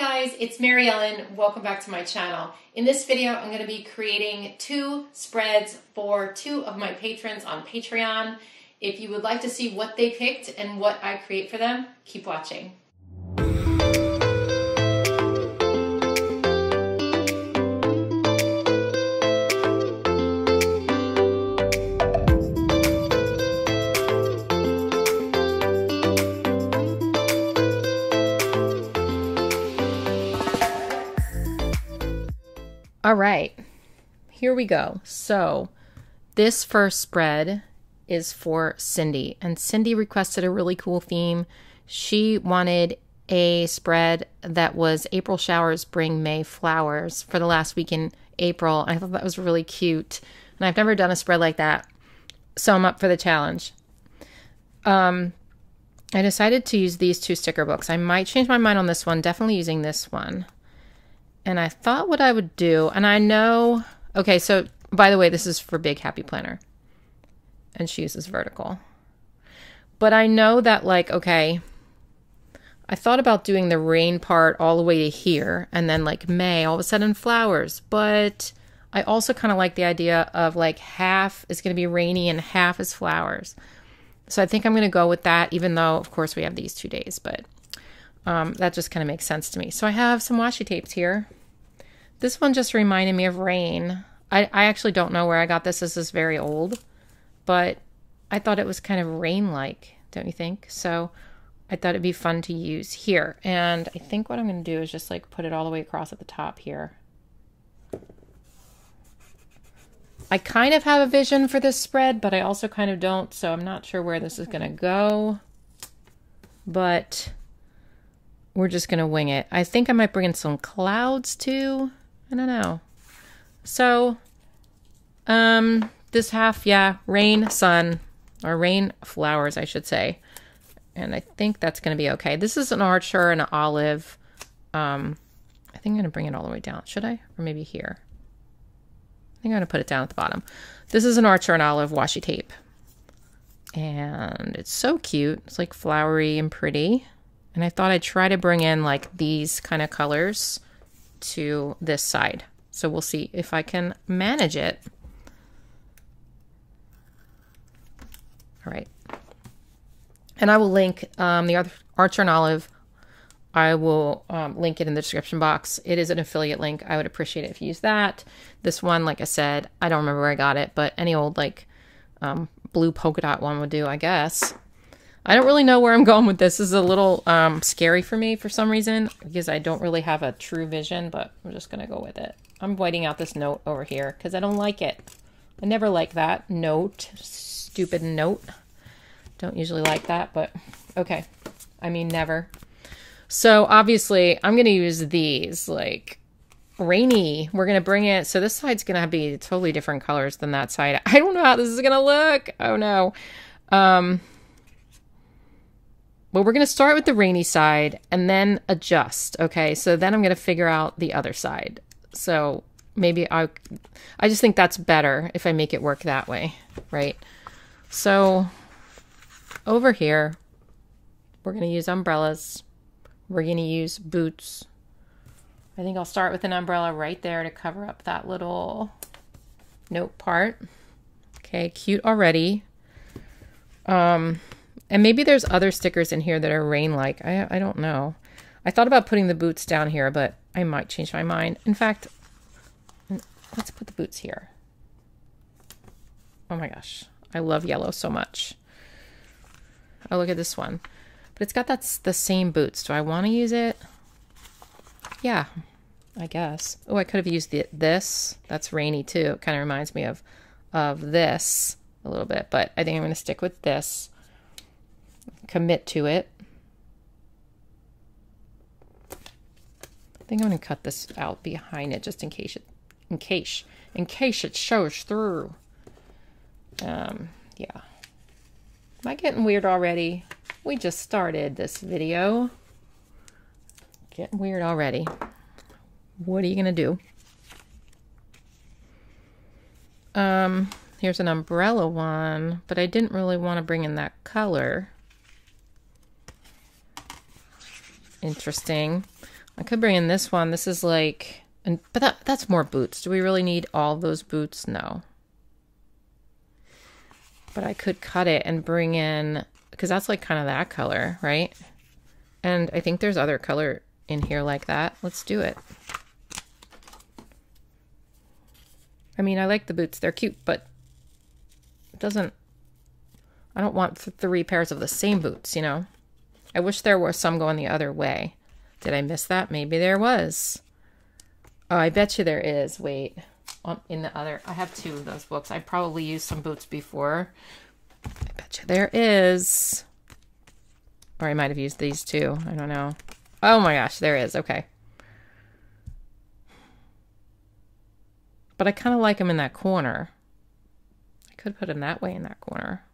guys, it's Mary Ellen. Welcome back to my channel. In this video, I'm going to be creating two spreads for two of my patrons on Patreon. If you would like to see what they picked and what I create for them, keep watching. All right, here we go. So, this first spread is for Cindi, and Cindi requested a really cool theme. She wanted a spread that was April showers bring May flowers for the last week in April. I thought that was really cute, and I've never done a spread like that, so I'm up for the challenge. Um, I decided to use these two sticker books. I might change my mind on this one, definitely using this one and I thought what I would do, and I know, okay, so by the way, this is for Big Happy Planner, and she uses vertical. But I know that, like, okay, I thought about doing the rain part all the way to here, and then, like, May, all of a sudden, flowers. But I also kind of like the idea of, like, half is going to be rainy and half is flowers. So I think I'm going to go with that, even though, of course, we have these two days, but um, that just kind of makes sense to me. So I have some washi tapes here. This one just reminded me of rain. I, I actually don't know where I got this. This is very old, but I thought it was kind of rain-like, don't you think? So I thought it'd be fun to use here. And I think what I'm going to do is just like put it all the way across at the top here. I kind of have a vision for this spread, but I also kind of don't, so I'm not sure where this is going to go. But we're just going to wing it. I think I might bring in some clouds too. I don't know. So, um, this half, yeah, rain, sun, or rain flowers, I should say. And I think that's going to be okay. This is an Archer and an olive. Um, I think I'm going to bring it all the way down. Should I? Or maybe here. I think I'm going to put it down at the bottom. This is an Archer and olive washi tape. And it's so cute. It's like flowery and pretty. And I thought I'd try to bring in like these kind of colors to this side. So we'll see if I can manage it. All right. And I will link um, the Archer and Olive. I will um, link it in the description box. It is an affiliate link. I would appreciate it if you use that. This one, like I said, I don't remember where I got it, but any old like um, blue polka dot one would do, I guess. I don't really know where I'm going with this. This is a little um, scary for me for some reason because I don't really have a true vision, but I'm just going to go with it. I'm whiting out this note over here because I don't like it. I never like that note. Stupid note. Don't usually like that, but okay. I mean, never. So obviously, I'm going to use these like rainy. We're going to bring it. So this side's going to be totally different colors than that side. I don't know how this is going to look. Oh no. Um, well, we're going to start with the rainy side and then adjust. Okay. So then I'm going to figure out the other side. So maybe I, I just think that's better if I make it work that way. Right. So over here, we're going to use umbrellas. We're going to use boots. I think I'll start with an umbrella right there to cover up that little note part. Okay. Cute already. Um, and maybe there's other stickers in here that are rain-like. I, I don't know. I thought about putting the boots down here, but I might change my mind. In fact, let's put the boots here. Oh my gosh. I love yellow so much. Oh, look at this one. But it's got that the same boots. Do I want to use it? Yeah, I guess. Oh, I could have used the, this. That's rainy too. It kind of reminds me of, of this a little bit. But I think I'm going to stick with this commit to it. I think I'm going to cut this out behind it just in case it, in case, in case it shows through. Um, yeah. Am I getting weird already? We just started this video. Getting weird already. What are you going to do? Um, here's an umbrella one, but I didn't really want to bring in that color. Interesting. I could bring in this one. This is like, and but that that's more boots. Do we really need all those boots? No. But I could cut it and bring in because that's like kind of that color, right? And I think there's other color in here like that. Let's do it. I mean, I like the boots. They're cute, but it doesn't I don't want three pairs of the same boots, you know? I wish there were some going the other way. Did I miss that? Maybe there was. Oh, I bet you there is. Wait. Um, in the other, I have two of those books. I probably used some boots before. I bet you there is. Or I might have used these too. I don't know. Oh my gosh, there is. Okay. But I kind of like them in that corner. I could put them that way in that corner.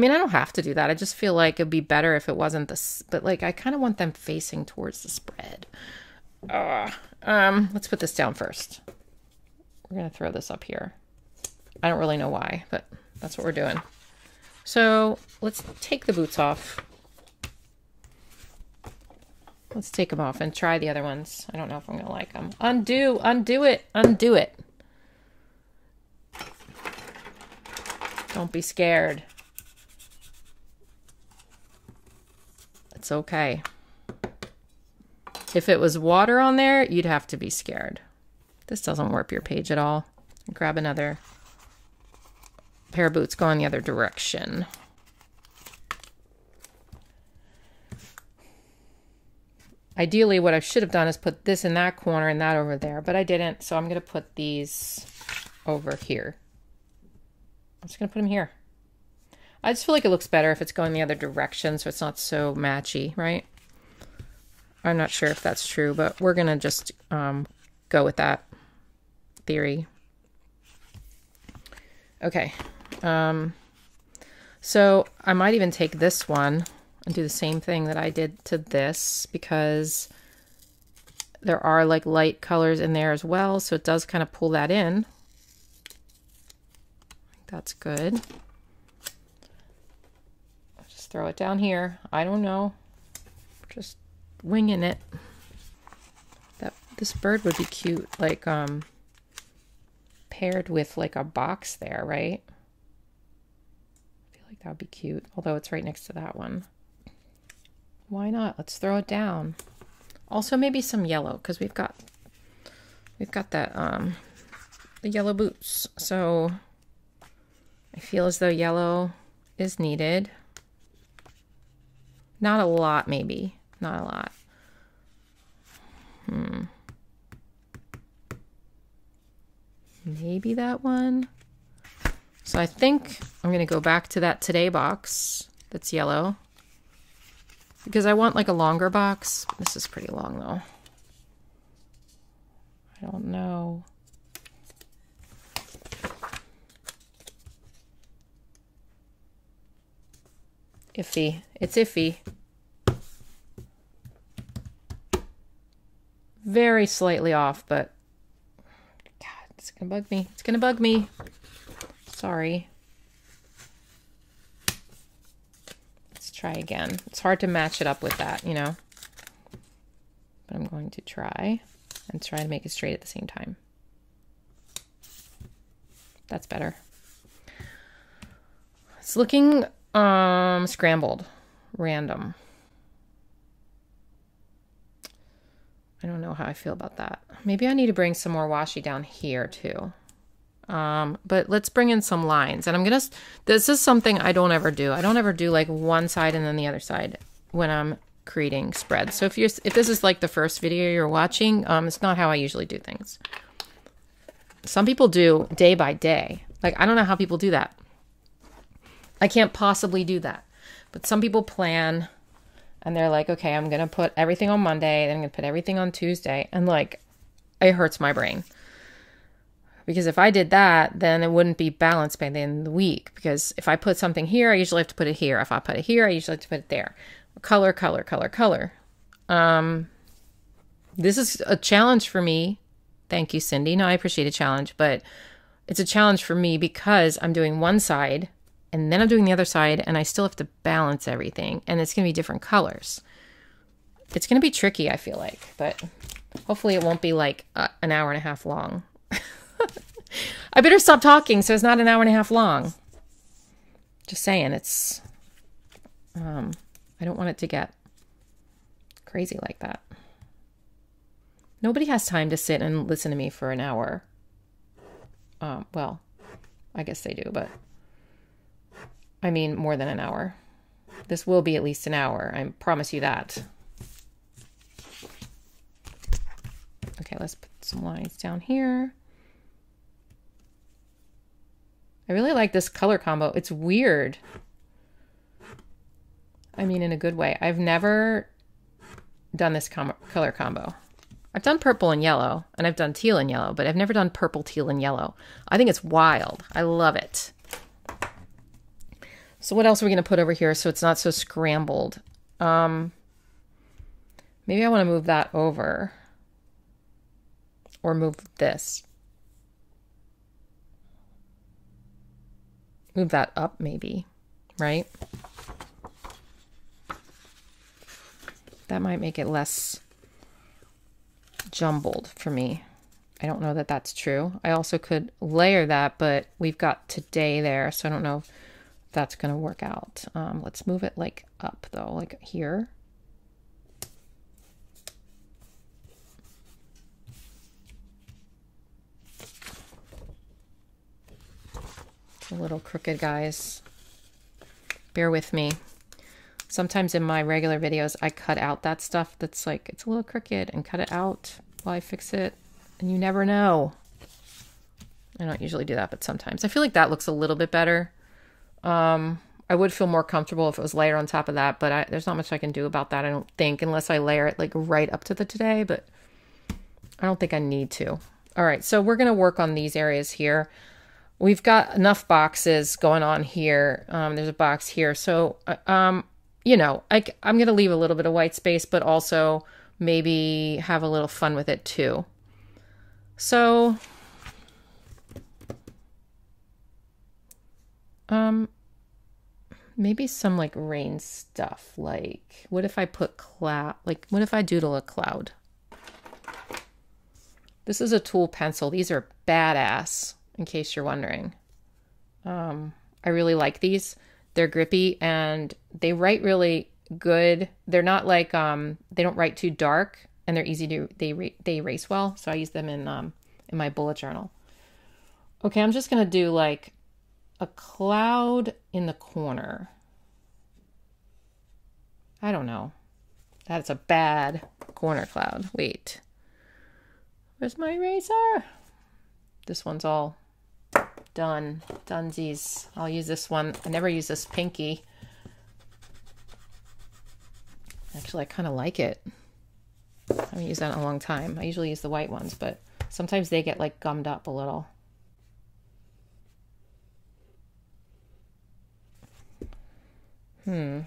I mean, I don't have to do that. I just feel like it'd be better if it wasn't this, but like I kind of want them facing towards the spread. Uh, um, let's put this down first. We're gonna throw this up here. I don't really know why, but that's what we're doing. So let's take the boots off. Let's take them off and try the other ones. I don't know if I'm gonna like them. Undo, undo it, undo it. Don't be scared. It's okay. If it was water on there, you'd have to be scared. This doesn't warp your page at all. Grab another pair of boots, go in the other direction. Ideally, what I should have done is put this in that corner and that over there, but I didn't, so I'm going to put these over here. I'm just going to put them here. I just feel like it looks better if it's going the other direction so it's not so matchy, right? I'm not sure if that's true, but we're going to just um, go with that theory. Okay. Um, so I might even take this one and do the same thing that I did to this because there are like light colors in there as well. So it does kind of pull that in. That's good throw it down here. I don't know. Just winging it. That this bird would be cute, like um paired with like a box there, right? I feel like that would be cute, although it's right next to that one. Why not? Let's throw it down. Also maybe some yellow, because we've got we've got that um the yellow boots. So I feel as though yellow is needed. Not a lot, maybe. Not a lot. Hmm. Maybe that one. So I think I'm going to go back to that today box that's yellow. Because I want like a longer box. This is pretty long though. I don't know. Iffy. It's iffy. Very slightly off, but God, it's gonna bug me. It's gonna bug me. Sorry. Let's try again. It's hard to match it up with that, you know. But I'm going to try and try to make it straight at the same time. That's better. It's looking um, scrambled, random. I don't know how I feel about that. Maybe I need to bring some more washi down here too. Um, but let's bring in some lines. And I'm going to, this is something I don't ever do. I don't ever do like one side and then the other side when I'm creating spreads. So if you're, if this is like the first video you're watching, um, it's not how I usually do things. Some people do day by day. Like, I don't know how people do that. I can't possibly do that. But some people plan and they're like, okay, I'm going to put everything on Monday, then I'm going to put everything on Tuesday. And like, it hurts my brain. Because if I did that, then it wouldn't be balanced by the end of the week. Because if I put something here, I usually have to put it here. If I put it here, I usually have to put it there. Color, color, color, color. Um, this is a challenge for me. Thank you, Cindi. No, I appreciate a challenge, but it's a challenge for me because I'm doing one side and then I'm doing the other side and I still have to balance everything and it's going to be different colors. It's going to be tricky, I feel like, but hopefully it won't be like uh, an hour and a half long. I better stop talking so it's not an hour and a half long. Just saying, it's. Um, I don't want it to get crazy like that. Nobody has time to sit and listen to me for an hour. Um, well, I guess they do, but I mean more than an hour. This will be at least an hour. I promise you that. Okay, let's put some lines down here. I really like this color combo. It's weird. I mean, in a good way. I've never done this com color combo. I've done purple and yellow, and I've done teal and yellow, but I've never done purple, teal, and yellow. I think it's wild. I love it. So what else are we going to put over here so it's not so scrambled? Um, maybe I want to move that over. Or move this. Move that up, maybe. Right? That might make it less jumbled for me. I don't know that that's true. I also could layer that, but we've got today there, so I don't know if that's going to work out. Um, let's move it like up though, like here. A little crooked, guys. Bear with me sometimes in my regular videos, I cut out that stuff that's like, it's a little crooked and cut it out while I fix it. And you never know. I don't usually do that, but sometimes. I feel like that looks a little bit better. Um, I would feel more comfortable if it was layered on top of that, but I, there's not much I can do about that, I don't think, unless I layer it like right up to the today, but I don't think I need to. All right, so we're going to work on these areas here. We've got enough boxes going on here. Um, there's a box here. So uh, um, you know, I, I'm going to leave a little bit of white space, but also maybe have a little fun with it too. So, um, maybe some like rain stuff. Like, what if I put cloud? Like, what if I doodle a cloud? This is a Tul pencil. These are badass, in case you're wondering. Um, I really like these. They're grippy and they write really good. They're not like um they don't write too dark and they're easy to they they erase well. So I use them in um in my bullet journal. Okay, I'm just to do like a cloud in the corner. I don't know. That's a bad corner cloud. Wait. Where's my eraser? This one's all Done. Dunsies. I'll use this one. I never use this pinky. Actually, I kind of like it. I haven't used that in a long time. I usually use the white ones, but sometimes they get like gummed up a little. Hmm.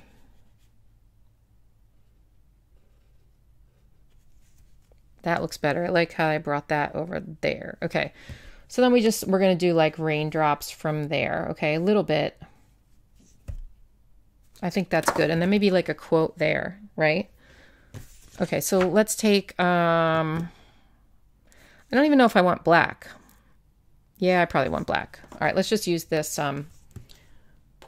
That looks better. I like how I brought that over there. Okay. So then we just, we're going to do like raindrops from there. Okay, a little bit. I think that's good. And then maybe like a quote there, right? Okay, so let's take, um, I don't even know if I want black. Yeah, I probably want black. All right, let's just use this um,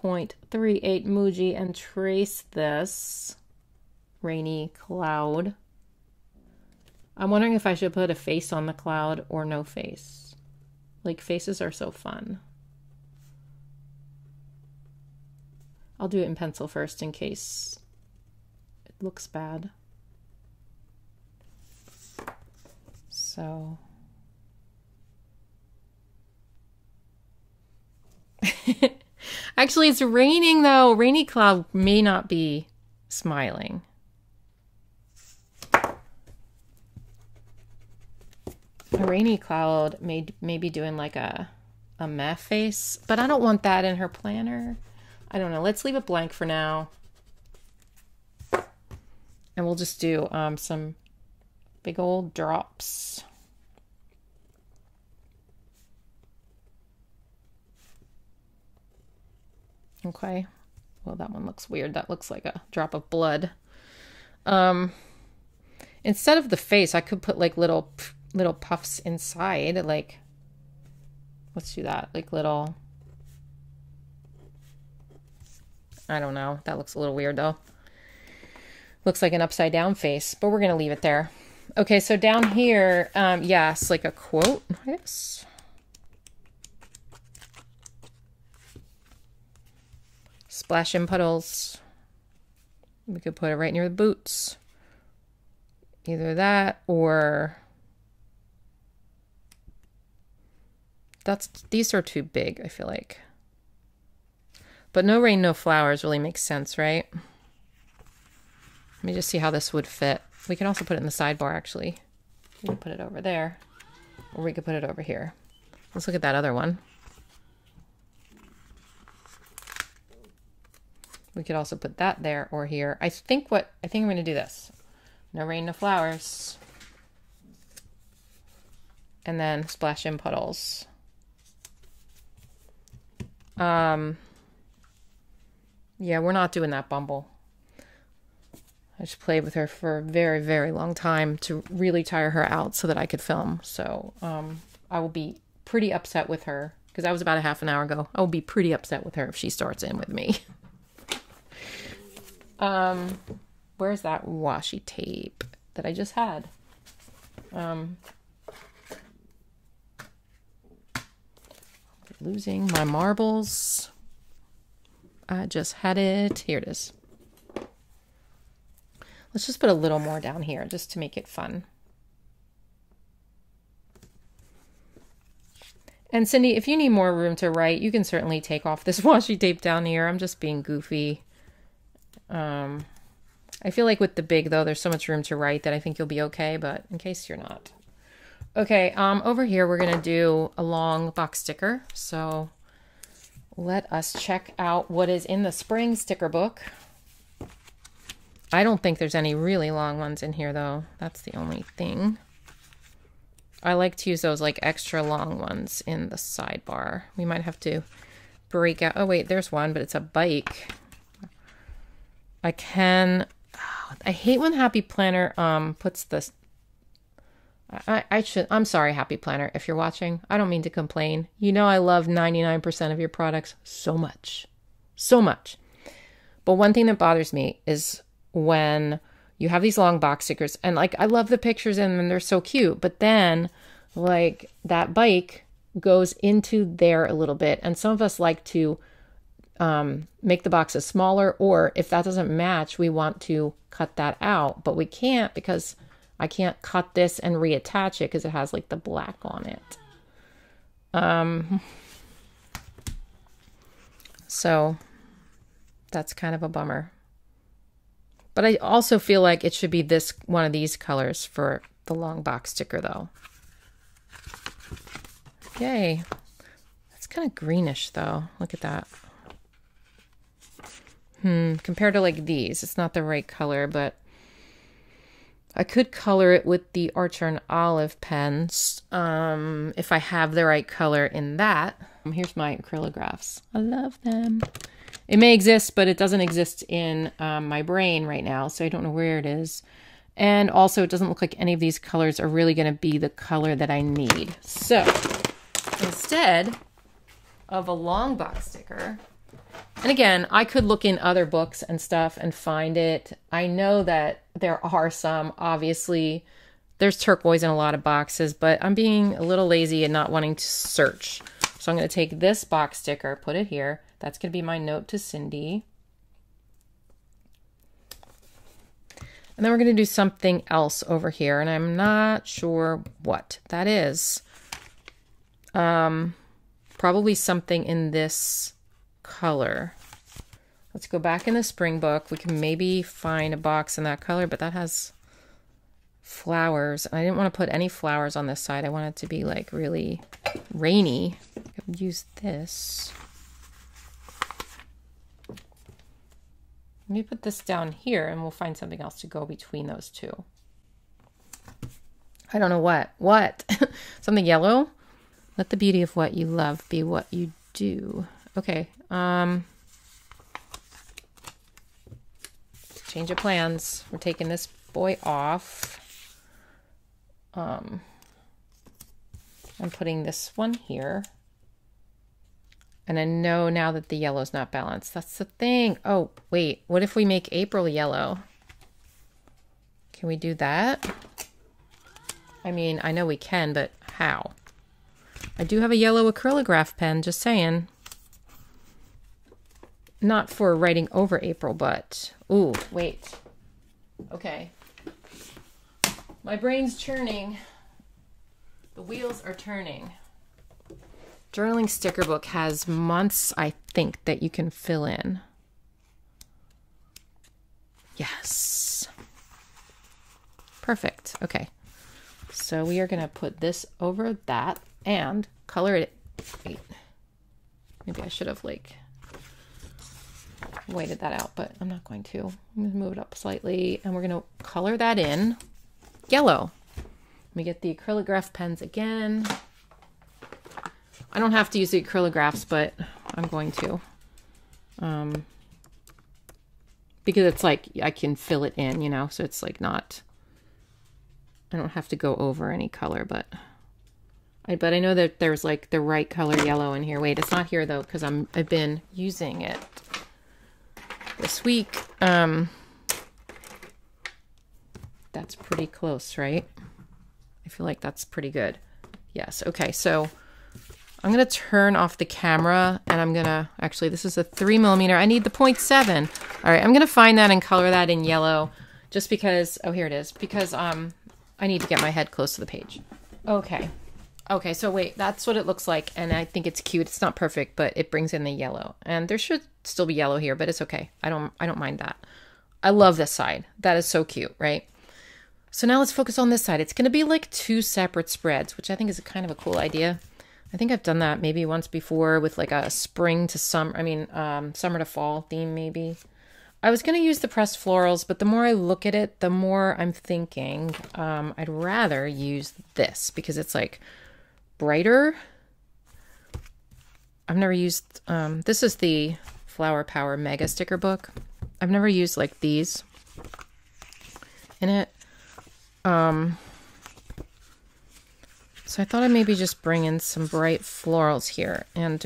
0.38 Muji and trace this rainy cloud. I'm wondering if I should put a face on the cloud or no face. Like faces are so fun. I'll do it in pencil first in case it looks bad. So Actually, it's raining though. Rainy cloud may not be smiling. a rainy cloud may may be doing like a a meh face, but I don't want that in her planner. I don't know. Let's leave it blank for now. And we'll just do um, some big old drops. Okay. Well, that one looks weird. That looks like a drop of blood. Um, instead of the face, I could put like little little puffs inside. Like, let's do that. Like little. I don't know. That looks a little weird though. Looks like an upside down face, but we're gonna leave it there. Okay, so down here, um, yes, like a quote. Yes. Splash in puddles. We could put it right near the boots. Either that or that's these are too big, I feel like. But no rain, no flowers really makes sense, right? Let me just see how this would fit. We can also put it in the sidebar, actually. We can put it over there, or we could put it over here. Let's look at that other one. We could also put that there or here. I think what, I think I'm going to do this. No rain, no flowers. And then splash in puddles. Um, yeah, we're not doing that Bumble. I just played with her for a very, very long time to really tire her out so that I could film. So um, I will be pretty upset with her because that was about a half an hour ago. I will be pretty upset with her if she starts in with me. Um, where's that washi tape that I just had? Um, losing my marbles. I just had it. Here it is. Let's just put a little more down here just to make it fun. And Cindi, if you need more room to write, you can certainly take off this washi tape down here. I'm just being goofy. Um, I feel like with the big though, there's so much room to write that I think you'll be okay, but in case you're not. Okay, um, over here we're gonna do a long box sticker. So let us check out what is in the spring sticker book. I don't think there's any really long ones in here though. That's the only thing. I like to use those like extra long ones in the sidebar. We might have to break out. Oh wait, there's one, but it's a bike. I can. I hate when Happy Planner um puts this. I, I should. I'm sorry, Happy Planner, if you're watching. I don't mean to complain. You know I love 99% of your products so much, so much. But one thing that bothers me is when you have these long box stickers, and like I love the pictures in them; they're so cute. But then, like that bike goes into there a little bit, and some of us like to um, make the boxes smaller, or if that doesn't match, we want to cut that out. But we can't because I can't cut this and reattach it because it has like the black on it. Um, so that's kind of a bummer. But I also feel like it should be this one of these colors for the long box sticker though. Yay. That's kind of greenish though. Look at that. Hmm, compared to like these, it's not the right color, but I could color it with the Archer and Olive pens um, if I have the right color in that. Um, here's my acrylographs. I love them. It may exist, but it doesn't exist in um, my brain right now, so I don't know where it is. And also, it doesn't look like any of these colors are really going to be the color that I need. So, instead of a long box sticker, and again, I could look in other books and stuff and find it. I know that there are some, obviously. There's turquoise in a lot of boxes, but I'm being a little lazy and not wanting to search. So I'm going to take this box sticker, put it here. That's going to be my note to Cindi. And then we're going to do something else over here, and I'm not sure what that is. Um, probably something in this color. Let's go back in the spring book. We can maybe find a box in that color, but that has flowers. I didn't want to put any flowers on this side. I want it to be like really rainy. use this. Let me put this down here and we'll find something else to go between those two. I don't know what. What? something yellow? Let the beauty of what you love be what you do. Okay. Um, change of plans. We're taking this boy off. Um, I'm putting this one here. And I know now that the yellow is not balanced. That's the thing. Oh, wait. What if we make April yellow? Can we do that? I mean, I know we can, but how? I do have a yellow acrylograph pen, just saying. Not for writing over April, but... Ooh, wait. Okay. My brain's churning. The wheels are turning. Journaling sticker book has months, I think, that you can fill in. Yes. Perfect. Okay. So we are going to put this over that and color it. Wait. Maybe I should have like weighted that out, but I'm not going to. I'm going to move it up slightly and we're going to color that in yellow. Let me get the acrylograph pens again. I don't have to use the acrylographs, but I'm going to. Um, because it's like I can fill it in, you know, so it's like not, I don't have to go over any color, but I, but I know that there's like the right color yellow in here. Wait, it's not here though, because I'm, I've been using it this week. Um, that's pretty close, right? I feel like that's pretty good. Yes. Okay. So I'm going to turn off the camera and I'm going to, actually, this is a three millimeter. I need the 0.7. All right. I'm going to find that and color that in yellow just because, oh, here it is, because um, I need to get my head close to the page. Okay. Okay, so wait, that's what it looks like, and I think it's cute. It's not perfect, but it brings in the yellow, and there should still be yellow here, but it's okay. I don't, I don't mind that. I love this side. That is so cute, right? So now let's focus on this side. It's going to be like two separate spreads, which I think is kind of a cool idea. I think I've done that maybe once before with like a spring to summer, I mean, um, summer to fall theme maybe. I was going to use the pressed florals, but the more I look at it, the more I'm thinking um, I'd rather use this because it's like brighter. I've never used, um, this is the Flower Power Mega Sticker Book. I've never used like these in it. Um, so I thought I'd maybe just bring in some bright florals here. And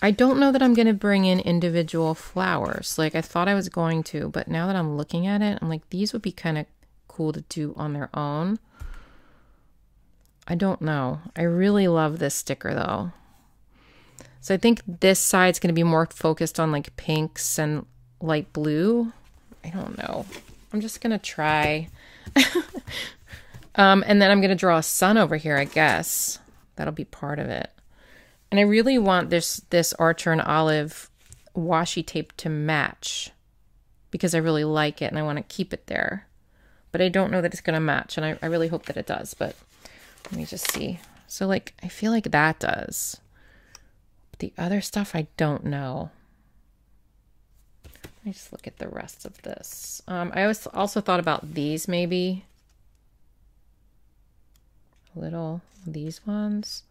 I don't know that I'm going to bring in individual flowers. Like I thought I was going to, but now that I'm looking at it, I'm like, these would be kind of cool to do on their own. I don't know. I really love this sticker though. So I think this side's going to be more focused on like pinks and light blue. I don't know. I'm just going to try. um, and then I'm going to draw a sun over here, I guess. That'll be part of it. And I really want this this Archer and Olive washi tape to match because I really like it and I want to keep it there. But I don't know that it's going to match and I, I really hope that it does. But let me just see. So, like, I feel like that does. The other stuff, I don't know. Let me just look at the rest of this. Um, I was also thought about these maybe. A little, these ones.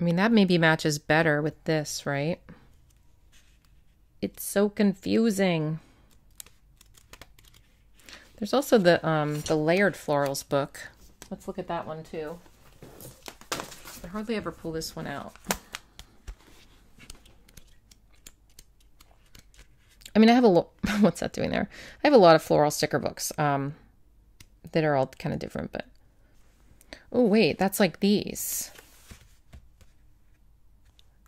I mean, that maybe matches better with this, right? It's so confusing. There's also the um the layered florals book. Let's look at that one too. I hardly ever pull this one out. I mean, I have a lot. What's that doing there? I have a lot of floral sticker books um, that are all kind of different, but. Oh, wait, that's like these.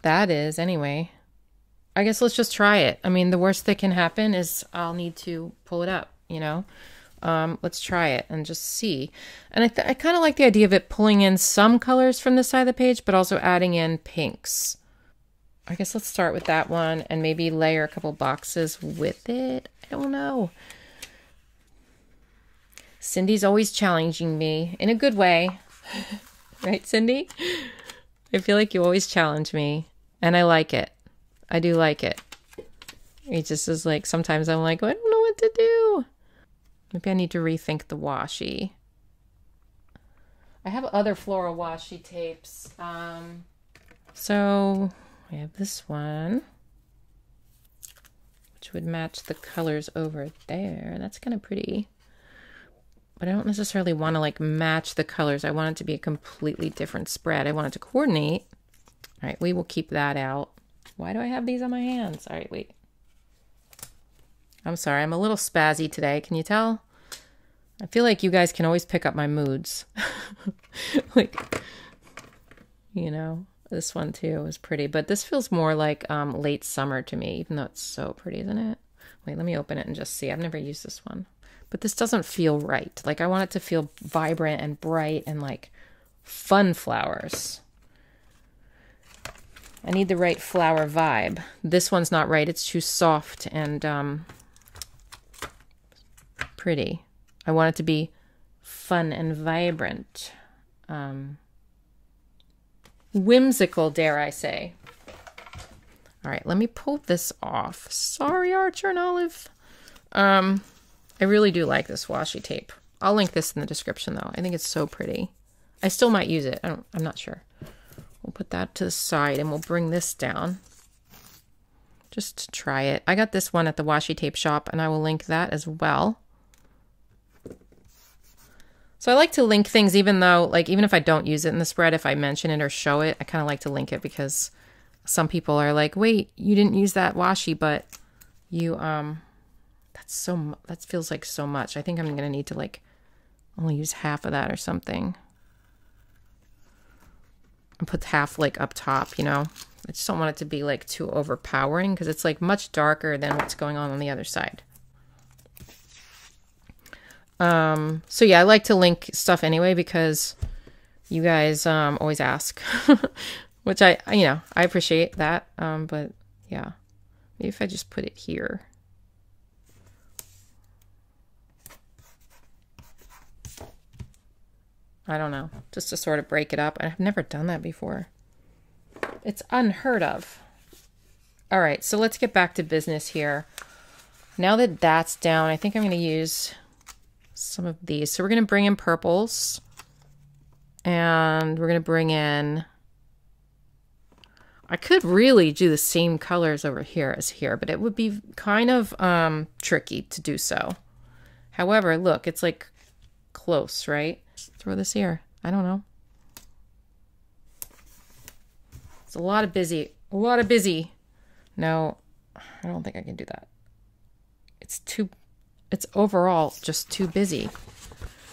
That is, anyway. I guess let's just try it. I mean, the worst that can happen is I'll need to pull it up, you know? Um, let's try it and just see. And I, I kind of like the idea of it pulling in some colors from the side of the page, but also adding in pinks. I guess let's start with that one and maybe layer a couple boxes with it. I don't know. Cindi's always challenging me in a good way. right, Cindi? I feel like you always challenge me, and I like it. I do like it. It just is like sometimes I'm like, I don't know what to do. Maybe I need to rethink the washi. I have other floral washi tapes. Um, so we have this one, which would match the colors over there. That's kind of pretty. but I don't necessarily want to like match the colors. I want it to be a completely different spread. I want it to coordinate. All right, we will keep that out. Why do I have these on my hands? All right, wait. I'm sorry, I'm a little spazzy today. Can you tell? I feel like you guys can always pick up my moods. like, you know, this one too is pretty, but this feels more like um, late summer to me, even though it's so pretty, isn't it? Wait, let me open it and just see. I've never used this one, but this doesn't feel right. Like, I want it to feel vibrant and bright and like fun flowers. I need the right flower vibe. This one's not right. It's too soft and um, pretty. I want it to be fun and vibrant. Um, whimsical, dare I say. All right, let me pull this off. Sorry, Archer and Olive. Um, I really do like this washi tape. I'll link this in the description, though. I think it's so pretty. I still might use it. I don't, I'm not sure. We'll put that to the side and we'll bring this down just to try it. I got this one at the washi tape shop and I will link that as well. So I like to link things even though, like, even if I don't use it in the spread, if I mention it or show it, I kind of like to link it because some people are like, wait, you didn't use that washi, but you, um, that's so, that feels like so much. I think I'm going to need to, like, only use half of that or something. And put half, like, up top, you know? I just don't want it to be, like, too overpowering because it's, like, much darker than what's going on on the other side. Um, so yeah, I like to link stuff anyway because you guys um, always ask, which I, you know, I appreciate that. Um, but yeah, maybe if I just put it here. I don't know, just to sort of break it up. I've never done that before. It's unheard of. All right, so let's get back to business here. Now that that's down, I think I'm going to use some of these. So we're going to bring in purples and we're going to bring in, I could really do the same colors over here as here, but it would be kind of um, tricky to do so. However, look, it's like close, right? Throw this here. I don't know. It's a lot of busy, a lot of busy. No, I don't think I can do that. It's too it's overall just too busy.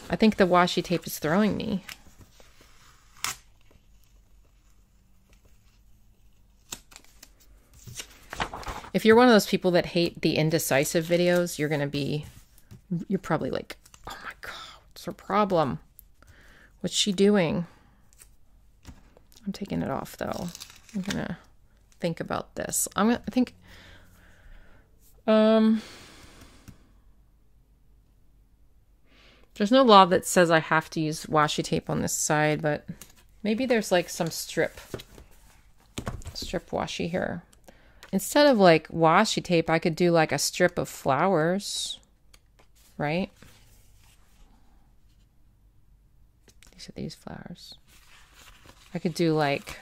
I think the washi tape is throwing me. If you're one of those people that hate the indecisive videos, you're going to be, you're probably like, oh my God, what's her problem? What's she doing? I'm taking it off though. I'm going to think about this. I'm going to think, um, There's no law that says I have to use washi tape on this side, but maybe there's like some strip, strip washi here. Instead of like washi tape, I could do like a strip of flowers, right? These are these flowers. I could do like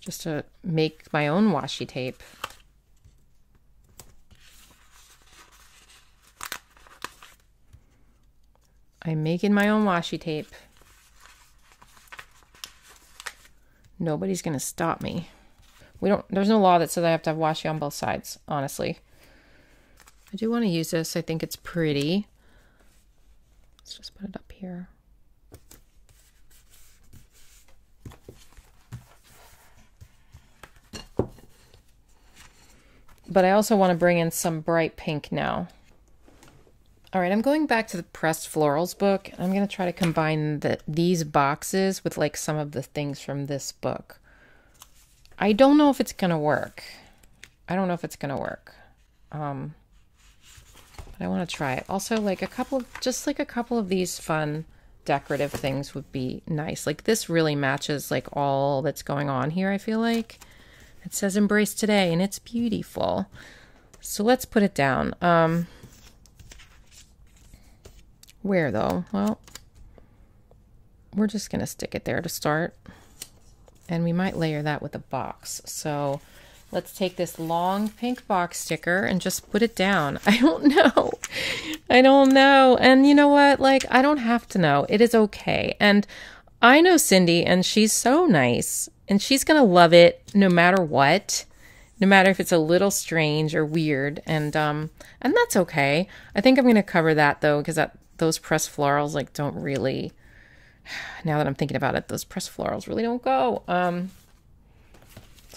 just to make my own washi tape. I'm making my own washi tape. Nobody's going to stop me. We don't there's no law that says I have to have washi on both sides, honestly. I do want to use this. I think it's pretty. Let's just put it up here. But I also want to bring in some bright pink now. All right, I'm going back to the Pressed Florals book. I'm going to try to combine the, these boxes with like some of the things from this book. I don't know if it's going to work. I don't know if it's going to work. Um, but I want to try it. Also, like a couple of, just like a couple of these fun decorative things would be nice. Like this really matches like all that's going on here, I feel like. It says embrace today and it's beautiful. So let's put it down. Um, where though? Well, we're just going to stick it there to start. And we might layer that with a box. So let's take this long pink box sticker and just put it down. I don't know. I don't know. And you know what? Like, I don't have to know. It is okay. And I know Cindi, and she's so nice, and she's going to love it no matter what. No matter if it's a little strange or weird, and um, and that's okay. I think I'm gonna cover that though, because that those pressed florals like don't really. Now that I'm thinking about it, those pressed florals really don't go. Um,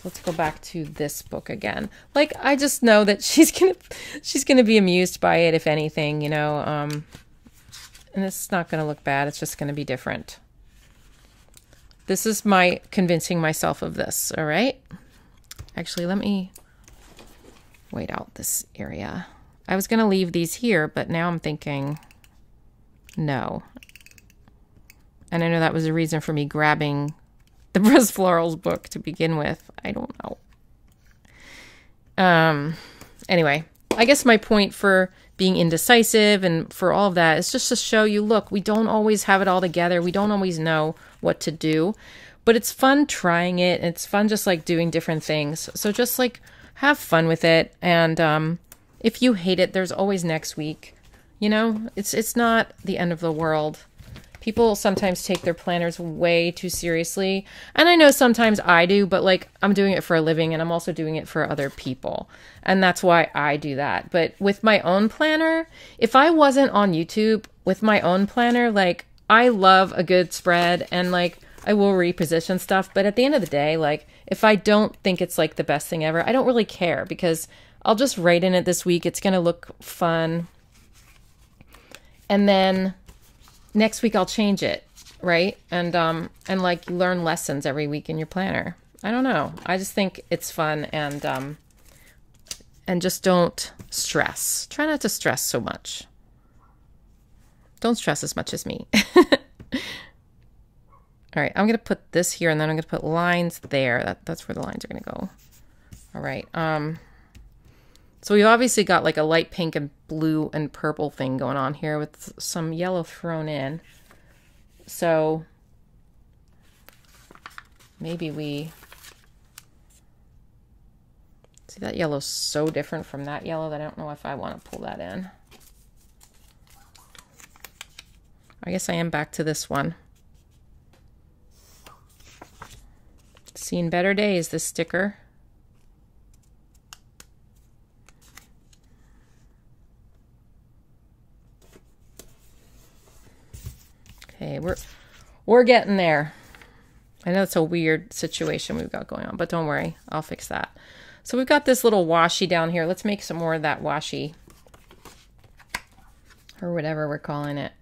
let's go back to this book again. Like I just know that she's gonna she's gonna be amused by it if anything, you know. Um, and it's not gonna look bad. It's just gonna be different. This is my convincing myself of this. All right. Actually, let me wait out this area. I was gonna leave these here, but now I'm thinking no. And I know that was a reason for me grabbing the Pressed Florals book to begin with. I don't know. Um, anyway, I guess my point for being indecisive and for all of that is just to show you look, we don't always have it all together. We don't always know what to do, but it's fun trying it. It's fun just like doing different things. So just like have fun with it. And um, if you hate it, there's always next week. You know, it's it's not the end of the world people sometimes take their planners way too seriously. And I know sometimes I do, but like I'm doing it for a living and I'm also doing it for other people. And that's why I do that. But with my own planner, if I wasn't on YouTube with my own planner, like I love a good spread and like I will reposition stuff. But at the end of the day, like if I don't think it's like the best thing ever, I don't really care because I'll just write in it this week. It's going to look fun. And then next week I'll change it, right? And um and like you learn lessons every week in your planner. I don't know. I just think it's fun and um and just don't stress. Try not to stress so much. Don't stress as much as me. All right, I'm going to put this here and then I'm going to put lines there. That, that's where the lines are going to go. All right. Um, so we've obviously got like a light pink and blue and purple thing going on here with some yellow thrown in. So maybe we see that yellow's so different from that yellow that I don't know if I want to pull that in. I guess I am back to this one. Seen better days, this sticker. Okay, we're we're getting there. I know it's a weird situation we've got going on, but don't worry, I'll fix that. So we've got this little washi down here. Let's make some more of that washi. Or whatever we're calling it.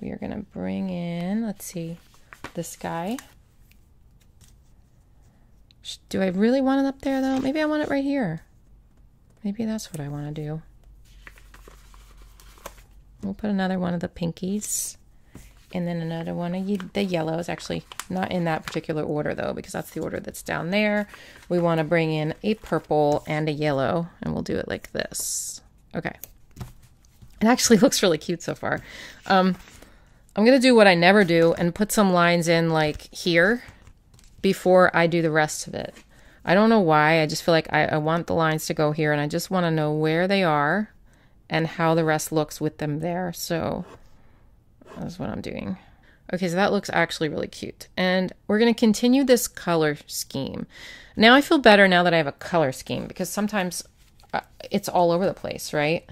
We are going to bring in, let's see, this guy. Do I really want it up there though? Maybe I want it right here. Maybe that's what I want to do. We'll put another one of the pinkies and then another one of the yellows actually not in that particular order though because that's the order that's down there. We want to bring in a purple and a yellow and we'll do it like this. Okay. It actually looks really cute so far. Um, I'm gonna do what I never do and put some lines in like here before I do the rest of it. I don't know why I just feel like I, I want the lines to go here and I just want to know where they are and how the rest looks with them there so that's what I'm doing. Okay, so that looks actually really cute. And we're going to continue this color scheme. Now I feel better now that I have a color scheme because sometimes uh, it's all over the place, right?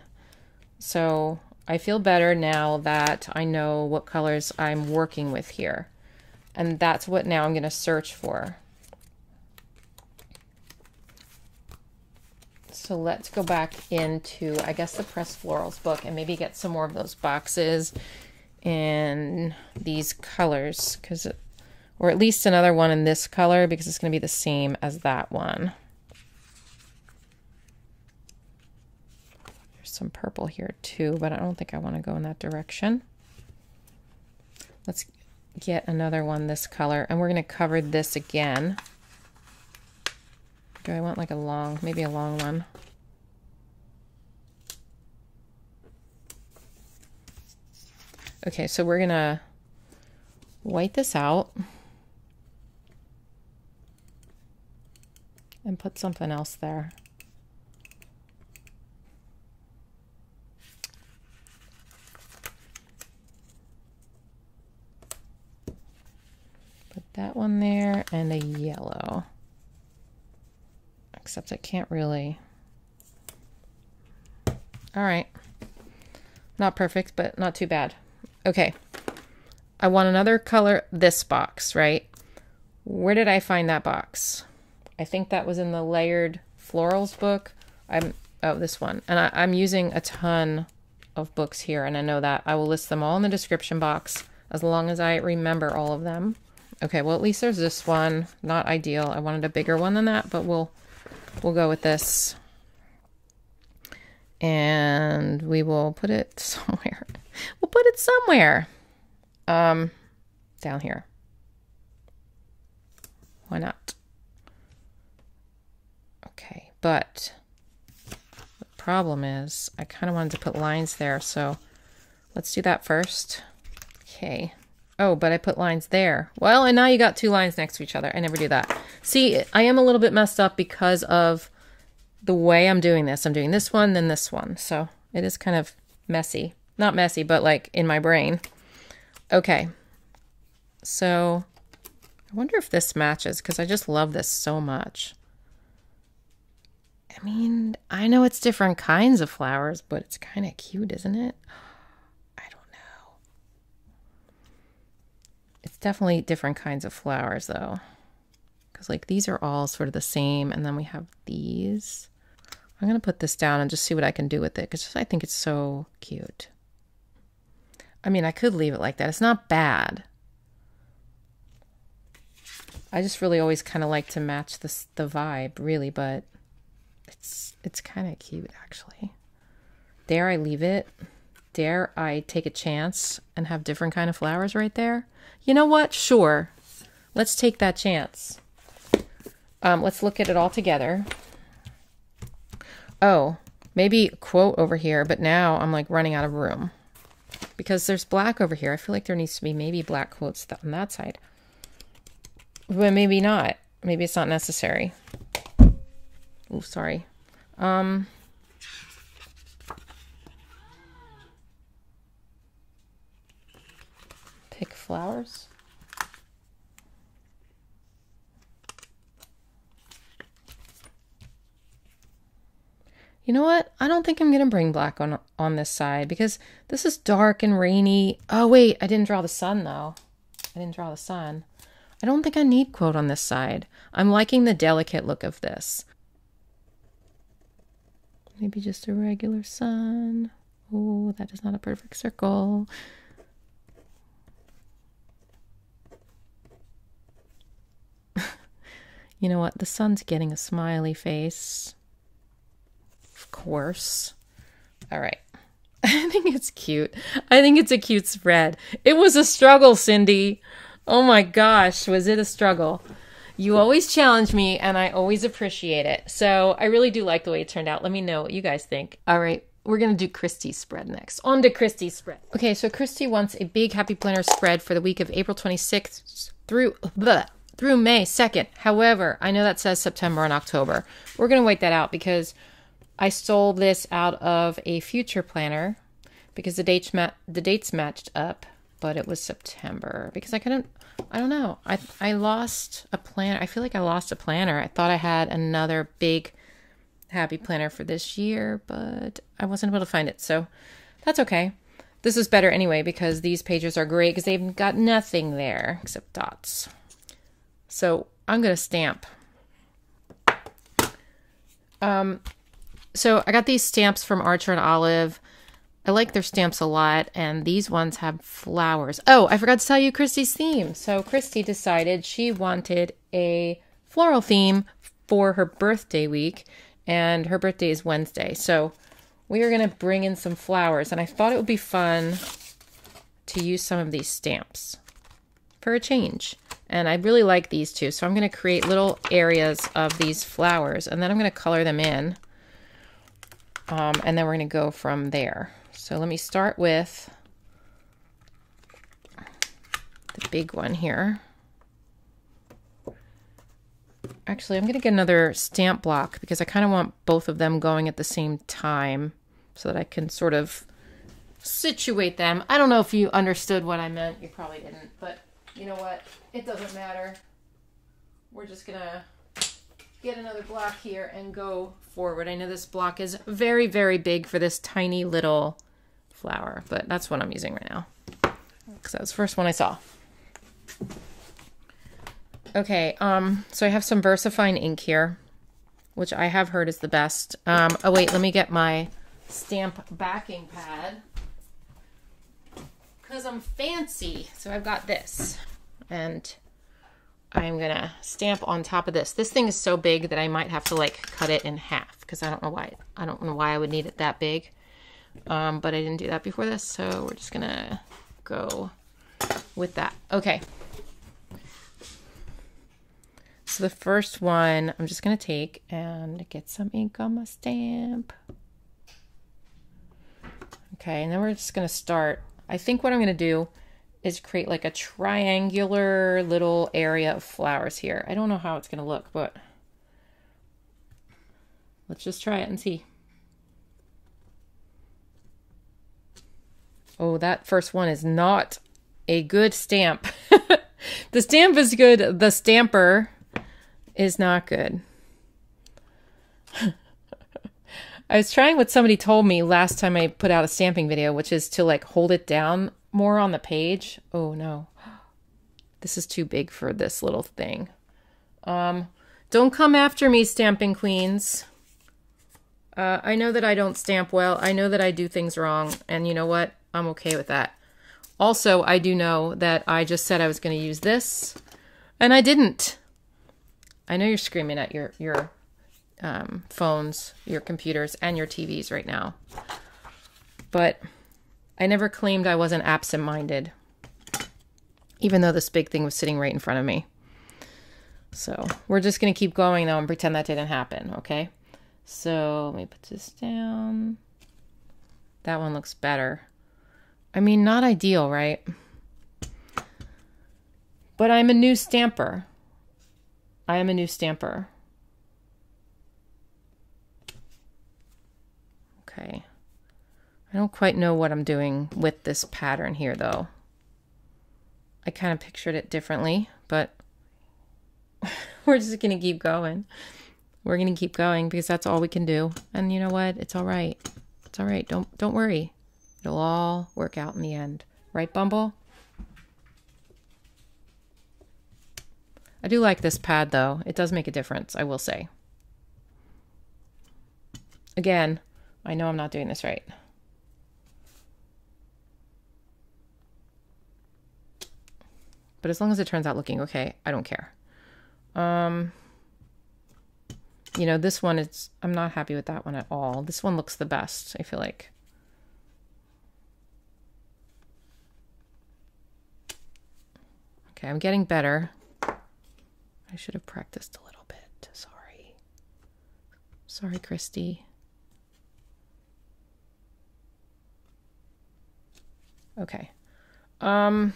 So I feel better now that I know what colors I'm working with here. And that's what now I'm going to search for. So let's go back into, I guess, the Pressed Florals book and maybe get some more of those boxes in these colors because or at least another one in this color because it's going to be the same as that one. There's some purple here too, but I don't think I want to go in that direction. Let's get another one this color and we're going to cover this again. Do I want like a long, maybe a long one? Okay, so we're to white this out and put put something else there. Put that one there and a yellow. Except I can't really. All right. Not perfect, but not too bad. Okay. I want another color, this box, right? Where did I find that box? I think that was in the layered florals book. I'm, oh, this one. And I, I'm using a ton of books here, and I know that. I will list them all in the description box as long as I remember all of them. Okay, well, at least there's this one. Not ideal. I wanted a bigger one than that, but we'll we'll go with this. And we will put it somewhere. We'll put it somewhere. Um, down here. Why not? Okay, but the problem is I kind of wanted to put lines there, so let's do that first. Okay. Oh, but I put lines there. Well, and now you got two lines next to each other. I never do that. See, I am a little bit messed up because of the way I'm doing this. I'm doing this one, then this one. So it is kind of messy. Not messy, but like in my brain. Okay. So I wonder if this matches because I just love this so much. I mean, I know it's different kinds of flowers, but it's kind of cute, isn't it? I don't know. It's definitely different kinds of flowers though. Because like these are all sort of the same. And then we have these. I'm going to put this down and just see what I can do with it. Because I think it's so cute. I mean, I could leave it like that. It's not bad. I just really always kind of like to match this the vibe, really, but it's it's kind of cute actually. Dare I leave it? Dare I take a chance and have different kind of flowers right there? You know what? Sure. Let's take that chance. Um, let's look at it all together. Oh, maybe quote over here, but now I'm like running out of room. Because there's black over here. I feel like there needs to be maybe black quotes on that side. But maybe not. Maybe it's not necessary. Oh, sorry. Um, pick flowers. You know what? I don't think I'm going to bring black on on this side because this is dark and rainy. Oh wait, I didn't draw the sun though. I didn't draw the sun. I don't think I need quote on this side. I'm liking the delicate look of this. Maybe just a regular sun. Oh, that is not a perfect circle. You know what? The sun's getting a smiley face. Of course. All right. I think it's cute. I think it's a cute spread. It was a struggle, Cindi. Oh my gosh, was it a struggle? You always challenge me and I always appreciate it. So I really do like the way it turned out. Let me know what you guys think. All right, we're going to do Kristi's spread next. On to Kristi's spread. Okay, so Kristi wants a big Happy Planner spread for the week of April 26th through bleh, through May 2nd. However, I know that says September and October. We're going to wait that out because I stole this out of a future planner because the dates ma- the dates matched up, but it was September because I couldn't I don't know. I I lost a planner. I feel like I lost a planner. I thought I had another big happy planner for this year, but I wasn't able to find it. So that's okay. This is better anyway because these pages are great because they've got nothing there except dots. So I'm going to stamp. Um, so I got these stamps from Archer and Olive. I like their stamps a lot, and these ones have flowers. Oh, I forgot to tell you Kristi's theme. So Kristi decided she wanted a floral theme for her birthday week, and her birthday is Wednesday. So we are going to bring in some flowers, and I thought it would be fun to use some of these stamps for a change. And I really like these two. So I'm going to create little areas of these flowers and then I'm going to color them in. Um, and then we're going to go from there. So let me start with the big one here. Actually, I'm going to get another stamp block because I kind of want both of them going at the same time so that I can sort of situate them. I don't know if you understood what I meant. You probably didn't, but you know what? It doesn't matter. We're just going to get another block here and go forward. I know this block is very, very big for this tiny little flower, but that's what I'm using right now because that was the first one I saw. Okay, um, so I have some VersaFine ink here, which I have heard is the best. Um, oh wait, let me get my stamp backing pad because I'm fancy. So I've got this, and I'm gonna stamp on top of this. This thing is so big that I might have to like cut it in half because I don't know why. I don't know why I would need it that big. Um, but I didn't do that before this, so we're just gonna go with that. Okay. So the first one, I'm just to take and get some ink on my stamp. Okay, and then we're just to start. I think what I'm to do is create like a triangular little area of flowers here. I don't know how it's going to look, but let's just try it and see. Oh, that first one is not a good stamp. the stamp is good. The stamper is not good. I was trying what somebody told me last time I put out a stamping video, which is to like hold it down more on the page. Oh no. This is too big for this little thing. Um, don't come after me, stamping queens. Uh, I know that I don't stamp well. I know that I do things wrong. And you know what? I'm okay with that. Also, I do know that I just said I was going to use this, and I didn't. I know you're screaming at your your um, phones, your computers, and your TVs right now, but I never claimed I wasn't absent-minded, even though this big thing was sitting right in front of me. So we're just going to keep going though and pretend that didn't happen, okay? So let me put this down. That one looks better. I mean, not ideal, right? But I'm a new stamper. I am a new stamper. Okay. I don't quite know what I'm doing with this pattern here, though. I kind of pictured it differently, but we're just going to keep going. We're going to keep going because that's all we can do. And you know what? It's all right. It's all right. Don't don't worry. It'll all work out in the end. Right, Bumble? I do like this pad, though. It does make a difference, I will say. Again, I know I'm not doing this right. But as long as it turns out looking okay, I don't care. Um, you know, this one, is I'm not happy with that one at all. This one looks the best, I feel like. Okay, I'm getting better. I should have practiced a little bit. Sorry. Sorry, Kristi. Okay. Um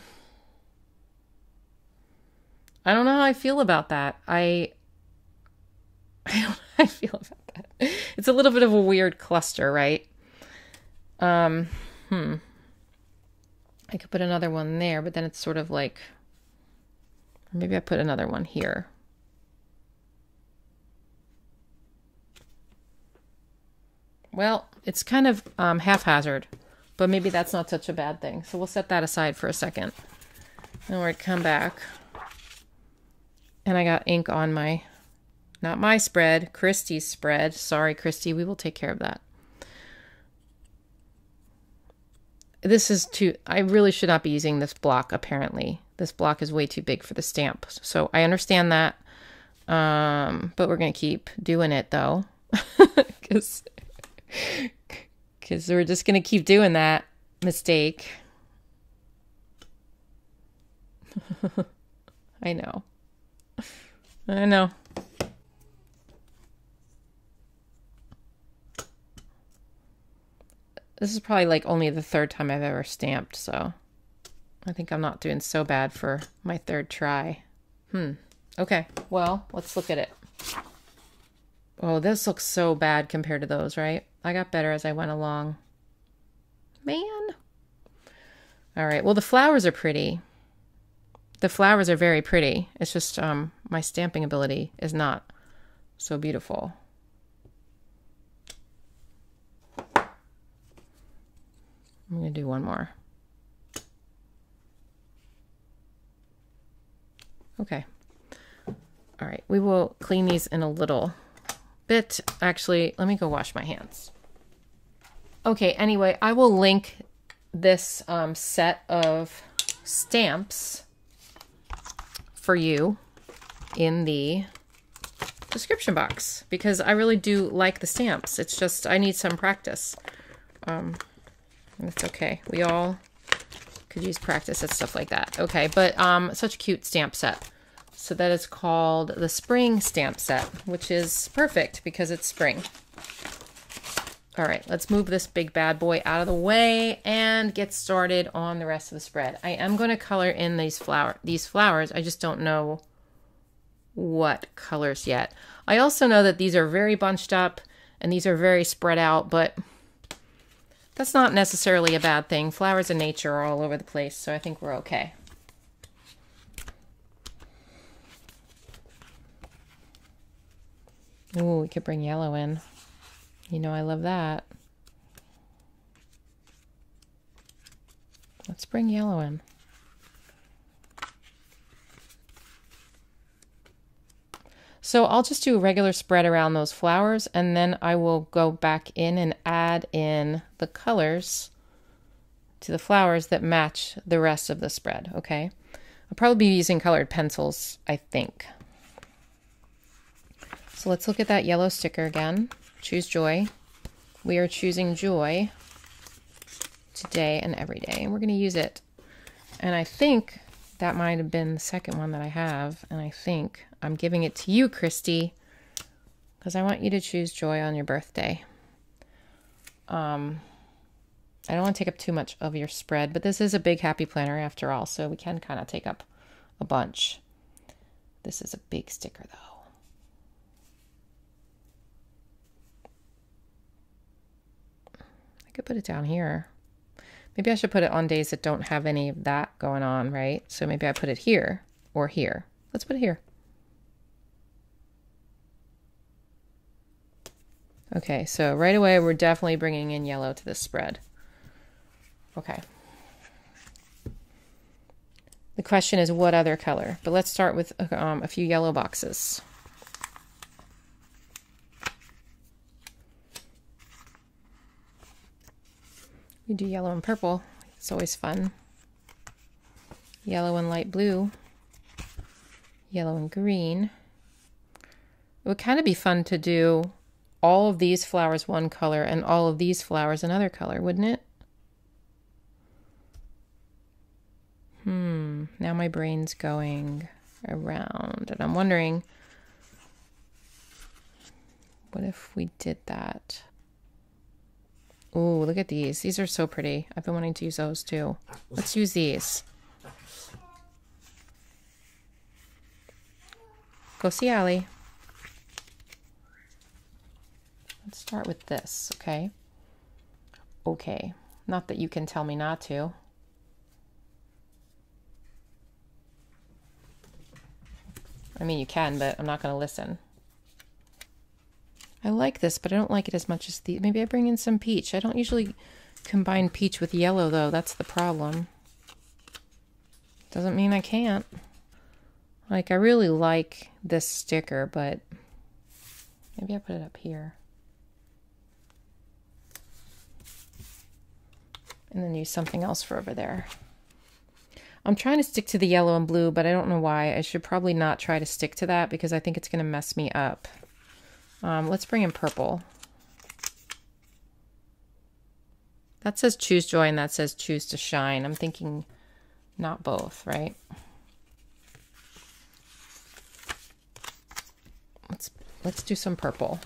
I don't know how I feel about that. I I don't I feel about that. It's a little bit of a weird cluster, right? Um hmm. I could put another one there, but then it's sort of like Maybe I put another one here. Well, it's kind of um, haphazard, but maybe that's not such a bad thing. So we'll set that aside for a second. And we're to come back. And I got ink on my, not my spread, Kristi's spread. Sorry, Kristi, we will take care of that. This is too, I really should not be using this block, apparently. This block is way too big for the stamp. So I understand that. Um, but we're going to keep doing it though. Because because we're just going to keep doing that mistake. I know. I know. This is probably like only the third time I've ever stamped, so I think I'm not doing so bad for my third try. Hmm. Okay, well, let's look at it. Oh, this looks so bad compared to those, right? I got better as I went along. Man. All right. Well, the flowers are pretty. The flowers are very pretty. It's just um, my stamping ability is not so beautiful. I'm going to do one more. Okay. All right. We will clean these in a little bit. Actually, let me go wash my hands. Okay, anyway, I will link this um, set of stamps for you in the description box because I really do like the stamps. It's just I need some practice. Um, that's okay. We all could use practice at stuff like that. Okay, but um, such a cute stamp set. So that is called the spring stamp set, which is perfect because it's spring. All right, let's move this big bad boy out of the way and get started on the rest of the spread. I am going to color in these flower these flowers. I just don't know what colors yet. I also know that these are very bunched up and these are very spread out, but that's not necessarily a bad thing. Flowers in nature are all over the place, so I think we're okay. Ooh, we could bring yellow in. You know I love that. Let's bring yellow in. So I'll just do a regular spread around those flowers and then I will go back in and add in the colors to the flowers that match the rest of the spread, okay? I'll probably be using colored pencils, I think. So let's look at that yellow sticker again. Choose joy. We are choosing joy today and every day, and we're going to use it. And I think that might have been the second one that I have, and I think I'm giving it to you, Kristi, because I want you to choose joy on your birthday. Um, I don't want to take up too much of your spread, but this is a big happy planner after all, so we can kind of take up a bunch. This is a big sticker, though. Could put it down here. Maybe I should put it on days that don't have any of that going on, right? So maybe I put it here or here. Let's put it here. Okay, so right away we're definitely bringing in yellow to this spread. Okay. The question is what other color? But let's start with um, a few yellow boxes. We do yellow and purple. It's always fun. Yellow and light blue. Yellow and green. It would kind of be fun to do all of these flowers one color and all of these flowers another color, wouldn't it? Hmm, now my brain's going around and I'm wondering what if we did that? Oh, look at these. These are so pretty. I've been wanting to use those too. Let's use these. Go see Allie. Let's start with this, okay? Okay. Not that you can tell me not to. I mean, you can, but I'm not going to listen. I like this, but I don't like it as much as the. Maybe I bring in some peach. I don't usually combine peach with yellow, though. That's the problem. Doesn't mean I can't. Like, I really like this sticker, but maybe I put it up here. And then use something else for over there. I'm trying to stick to the yellow and blue, but I don't know why. I should probably not try to stick to that because I think it's going to mess me up. Um, let's bring in purple. That says choose joy and that says choose to shine. I'm thinking not both, right? Let's let's do some purple.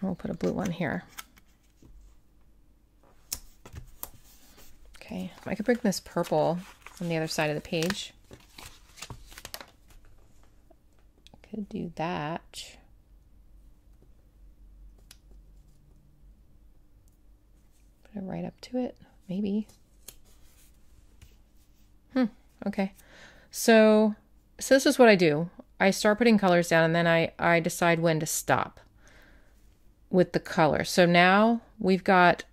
We'll put a blue one here. I could bring this purple on the other side of the page. Could do that. Put it right up to it, maybe. Hmm, okay. So, so this is what I do. I start putting colors down and then I, I decide when to stop with the color. So now we've got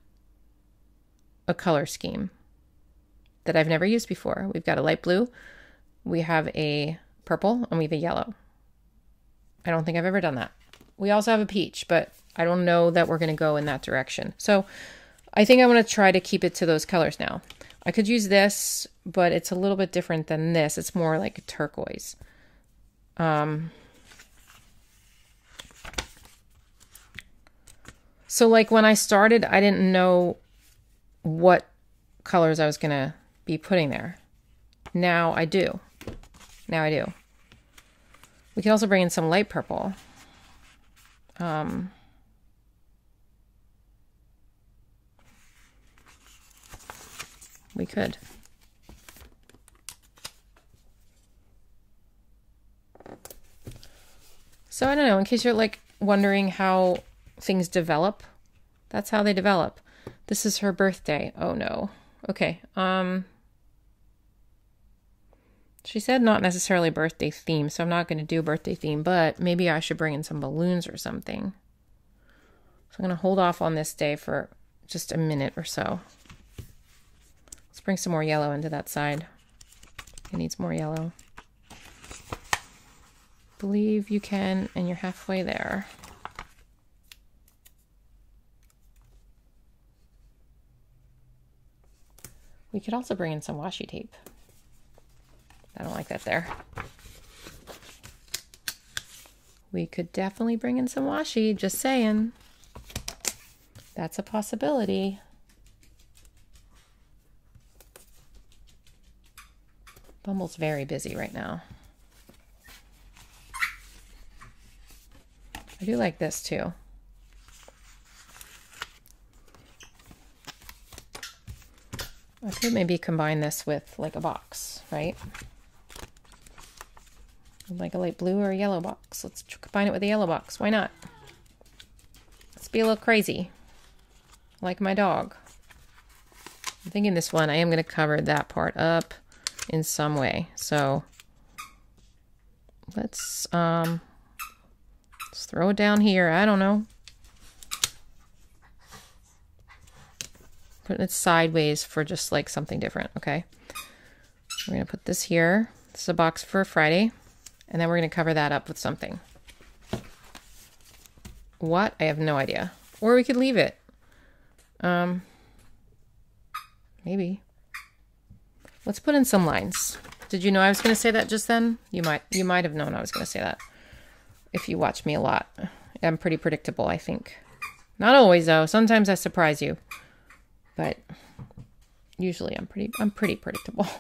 a color scheme that I've never used before. We've got a light blue, we have a purple, and we have a yellow. I don't think I've ever done that. We also have a peach, but I don't know that we're going to go in that direction. So I think I'm going to try to keep it to those colors now. I could use this, but it's a little bit different than this. It's more like turquoise. Um, so like when I started, I didn't know what colors I was going to be putting there. Now I do. Now I do. We can also bring in some light purple. Um, we could. So I don't know, in case you're like wondering how things develop, that's how they develop. This is her birthday. Oh no. Okay. Um she said not necessarily birthday theme, so I'm not going to do a birthday theme, but maybe I should bring in some balloons or something. So I'm going to hold off on this day for just a minute or so. Let's bring some more yellow into that side. It needs more yellow. Believe you can, and you're halfway there. We could also bring in some washi tape. I don't like that there. We could definitely bring in some washi, just saying. That's a possibility. Bumble's very busy right now. I do like this too. I could maybe combine this with like a box, right? Like a light blue or a yellow box. Let's combine it with a yellow box. Why not? Let's be a little crazy. Like my dog. I'm thinking this one, I am going to cover that part up in some way. So let's, um, let's throw it down here. I don't know. Putting it sideways for just like something different. Okay. We're going to put this here. This is a box for Friday. And then we're going to cover that up with something. What? I have no idea. Or we could leave it. Um, maybe. Let's put in some lines. Did you know I was going to say that just then? You might you might have known I was going to say that. If you watch me a lot. I'm pretty predictable, I think. Not always though. Sometimes I surprise you. But usually I'm pretty I'm pretty predictable.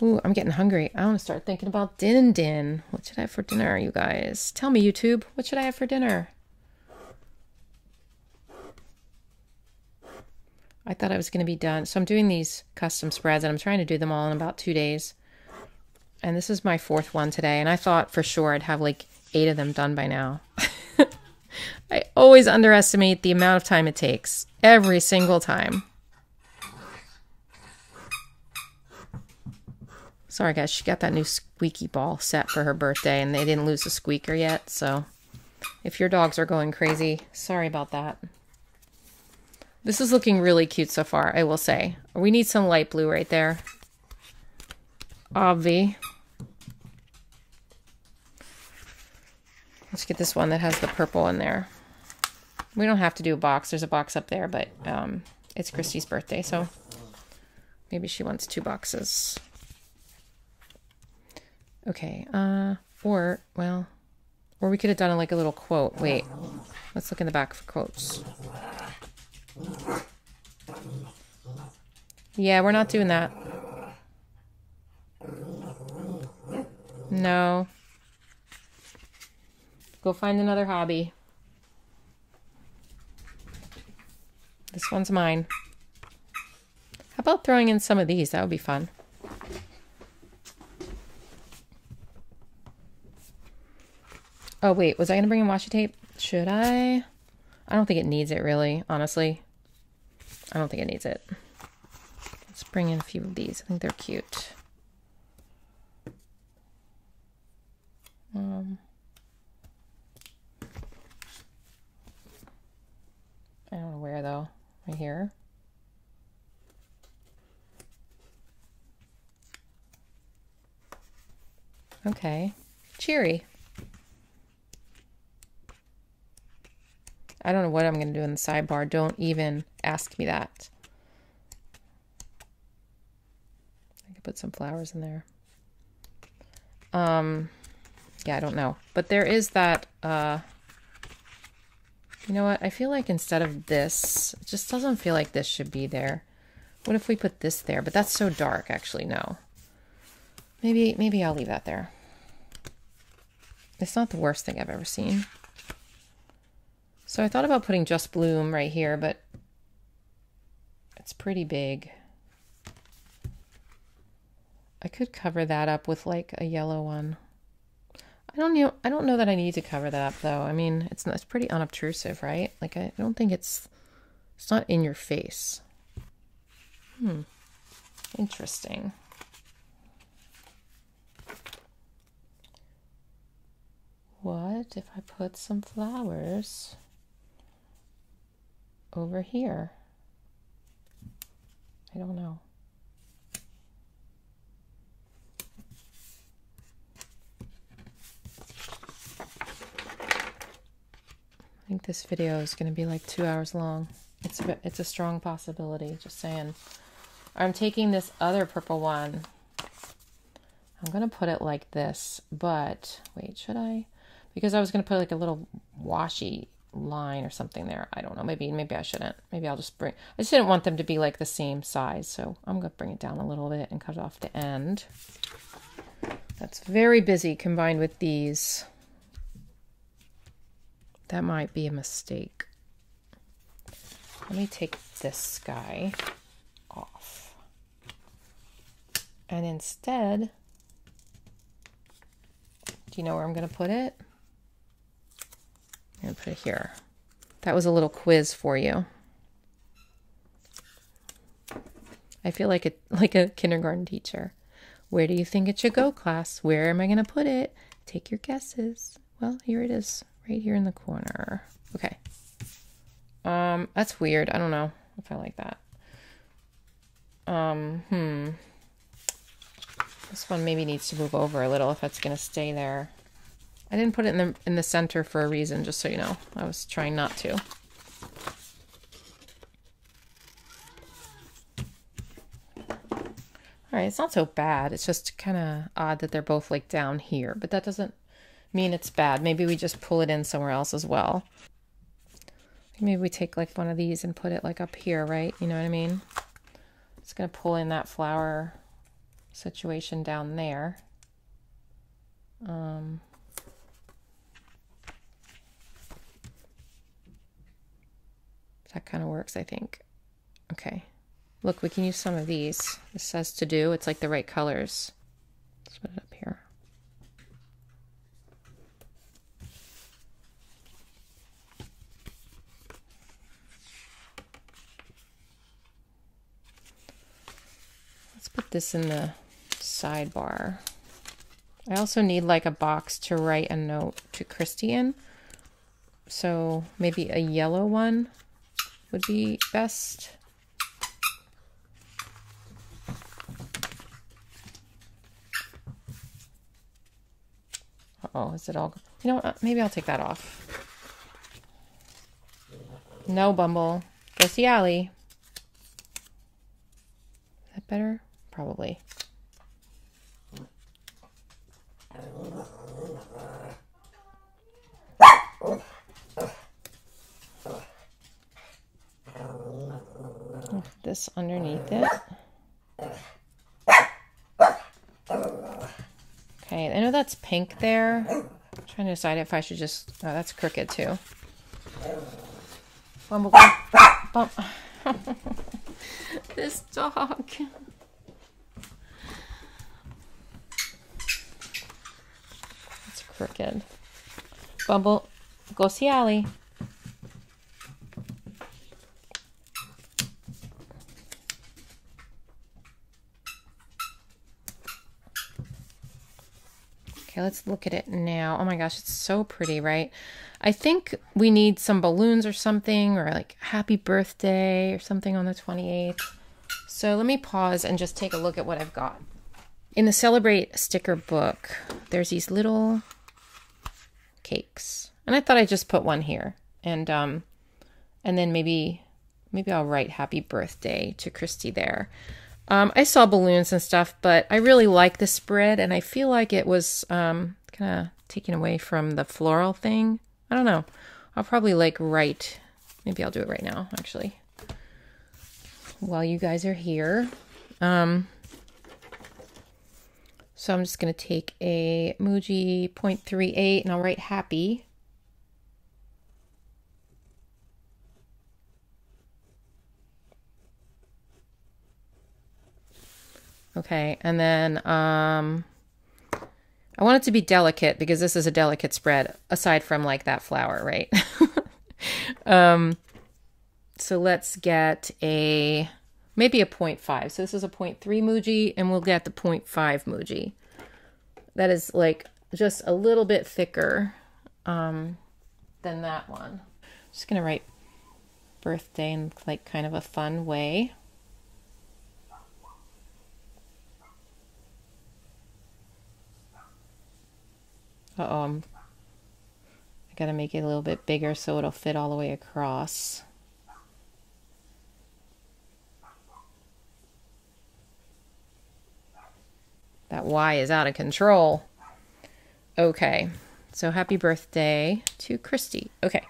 Ooh, I'm getting hungry. I want to start thinking about din din. What should I have for dinner, you guys? Tell me, YouTube. What should I have for dinner? I thought I was going to be done. So I'm doing these custom spreads and I'm trying to do them all in about two days. And this is my fourth one today. And I thought for sure I'd have like eight of them done by now. I always underestimate the amount of time it takes every single time. Sorry, guys. She got that new squeaky ball set for her birthday, and they didn't lose the squeaker yet. So if your dogs are going crazy, sorry about that. This is looking really cute so far, I will say. We need some light blue right there. Obvi. Let's get this one that has the purple in there. We don't have to do a box. There's a box up there, but um, it's Kristi's birthday, so maybe she wants two boxes. Okay, uh, or, well, or we could have done like a little quote. Wait, let's look in the back for quotes. Yeah, we're not doing that. No. Go find another hobby. This one's mine. How about throwing in some of these? That would be fun. Oh, wait. Was I going to bring in washi tape? Should I? I don't think it needs it, really, honestly. I don't think it needs it. Let's bring in a few of these. I think they're cute. Um, I don't know where, though. Right here. Okay. Cheery. I don't know what I'm going to do in the sidebar. Don't even ask me that. I could put some flowers in there. Um, yeah, I don't know. But there is that, uh, you know what? I feel like instead of this, it just doesn't feel like this should be there. What if we put this there? But that's so dark, actually. No. Maybe, maybe I'll leave that there. It's not the worst thing I've ever seen. So I thought about putting Just Bloom right here, but it's pretty big. I could cover that up with like a yellow one. I don't know. I don't know that I need to cover that up though. I mean, it's it's pretty unobtrusive, right? Like I don't think it's it's not in your face. Hmm. Interesting. What if I put some flowers over here? I don't know. I think this video is going to be like two hours long. It's a, it's a strong possibility, just saying. I'm taking this other purple one. I'm going to put it like this, but wait, should I? Because I was going to put like a little washi line or something there. I don't know. Maybe maybe I shouldn't. Maybe I'll just bring. I just didn't want them to be like the same size, so I'm to bring it down a little bit and cut off the end. That's very busy combined with these. That might be a mistake. Let me take this guy off. And instead, do you know where I'm going to put it? To put it here. That was a little quiz for you. I feel like a like a kindergarten teacher. Where do you think it should go, class? Where am I going to put it? Take your guesses. Well, here it is right here in the corner. Okay. Um, that's weird. I don't know if I like that. Um, hmm. This one maybe needs to move over a little if it's going to stay there. I didn't put it in the in the center for a reason, just so you know. I was trying not to. All right, it's not so bad. It's just kind of odd that they're both like down here, but that doesn't mean it's bad. Maybe we just pull it in somewhere else as well. Maybe we take like one of these and put it like up here, right? You know what I mean? It's going to pull in that flower situation down there. Um, that kind of works, I think. Okay. Look, we can use some of these. It says to do. It's like the right colors. Let's put it up here. Let's put this in the sidebar. I also need like a box to write a note to Christian. So maybe a yellow one would be best. Uh oh, is it all? You know what? Maybe I'll take that off. No, Bumble. Go see Allie. Is that better? probably. This underneath it. Okay, I know that's pink there. I'm trying to decide if I should just. Oh, that's crooked too. Bump. this dog. It's crooked. Bumble, go see Allie. Okay, let's look at it now. Oh my gosh, it's so pretty, right? I think we need some balloons or something, or like happy birthday or something on the 28th. So let me pause and just take a look at what I've got. In the Celebrate sticker book, there's these little cakes. And I thought I'd just put one here. And um and then maybe maybe I'll write happy birthday to Kristi there. Um, I saw balloons and stuff, but I really like the spread, and I feel like it was um, kind of taken away from the floral thing. I don't know. I'll probably like write. Maybe I'll do it right now, actually. While you guys are here. Um, so I'm just going to take a Muji 0.38 and I'll write happy. Okay, and then um, I want it to be delicate because this is a delicate spread, aside from like that flower, right? um, so let's get a maybe a 0.5. So this is a 0.3 Muji, and we'll get the 0.5 Muji. That is like just a little bit thicker um, than that one. just gonna write birthday in like kind of a fun way. Uh-oh, I'm, um, I gotta make it a little bit bigger so it'll fit all the way across. That Y is out of control. Okay, so happy birthday to Kristi. Okay,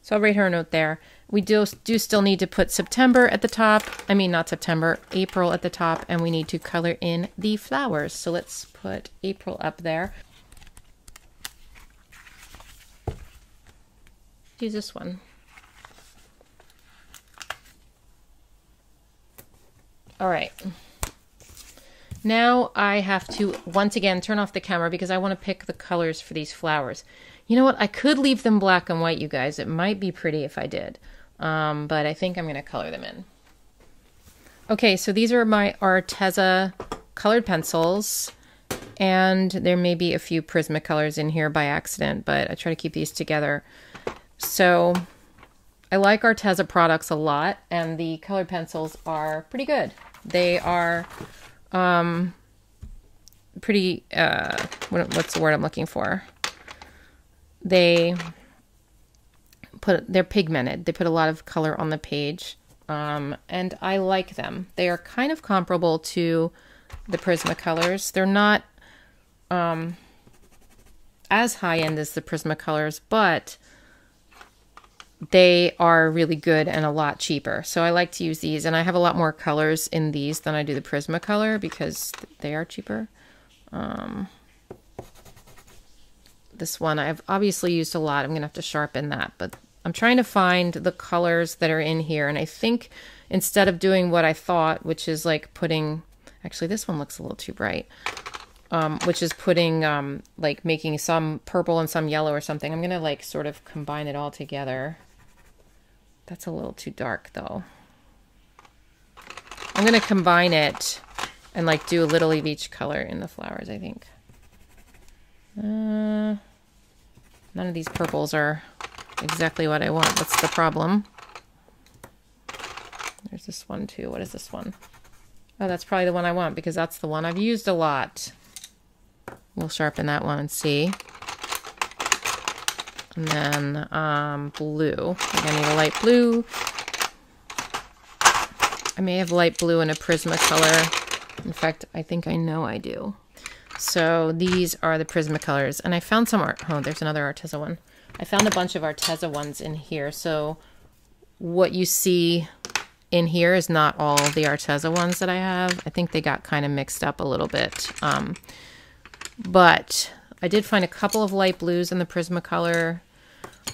so I'll write her a note there. We do, do still need to put September at the top. I mean, not September, April at the top, and we need to color in the flowers. So let's put April up there. Use this one. All right. Now I have to once again turn off the camera because I want to pick the colors for these flowers. You know what? I could leave them black and white, you guys. It might be pretty if I did. Um, but I think I'm going to color them in. Okay, so these are my Arteza colored pencils. And there may be a few Prismacolors in here by accident, but I try to keep these together. So I like Arteza products a lot, and the colored pencils are pretty good. They are um, pretty, uh, what, what's the word I'm looking for? They put, they're pigmented. They put a lot of color on the page, um, and I like them. They are kind of comparable to the Prismacolors. They're not um, as high end as the Prismacolors, but they are really good and a lot cheaper. So I like to use these, and I have a lot more colors in these than I do the Prismacolor because they are cheaper. Um, this one I've obviously used a lot. I'm going to have to sharpen that, but I'm trying to find the colors that are in here. And I think instead of doing what I thought, which is like putting, actually this one looks a little too bright, um, which is putting um, like making some purple and some yellow or something. I'm to like sort of combine it all together. That's a little too dark though. I'm going to combine it and like do a little of each color in the flowers, I think. Uh, none of these purples are exactly what I want. That's the problem. There's this one too. What is this one? Oh, that's probably the one I want because that's the one I've used a lot. We'll sharpen that one and see. And then um, blue. I need a light blue. I may have light blue and a Prismacolor. In fact, I think I know I do. So these are the Prismacolors. And I found some art. Oh, there's another Arteza one. I found a bunch of Arteza ones in here. So what you see in here is not all the Arteza ones that I have. I think they got kind of mixed up a little bit. Um, but I did find a couple of light blues in the Prismacolor.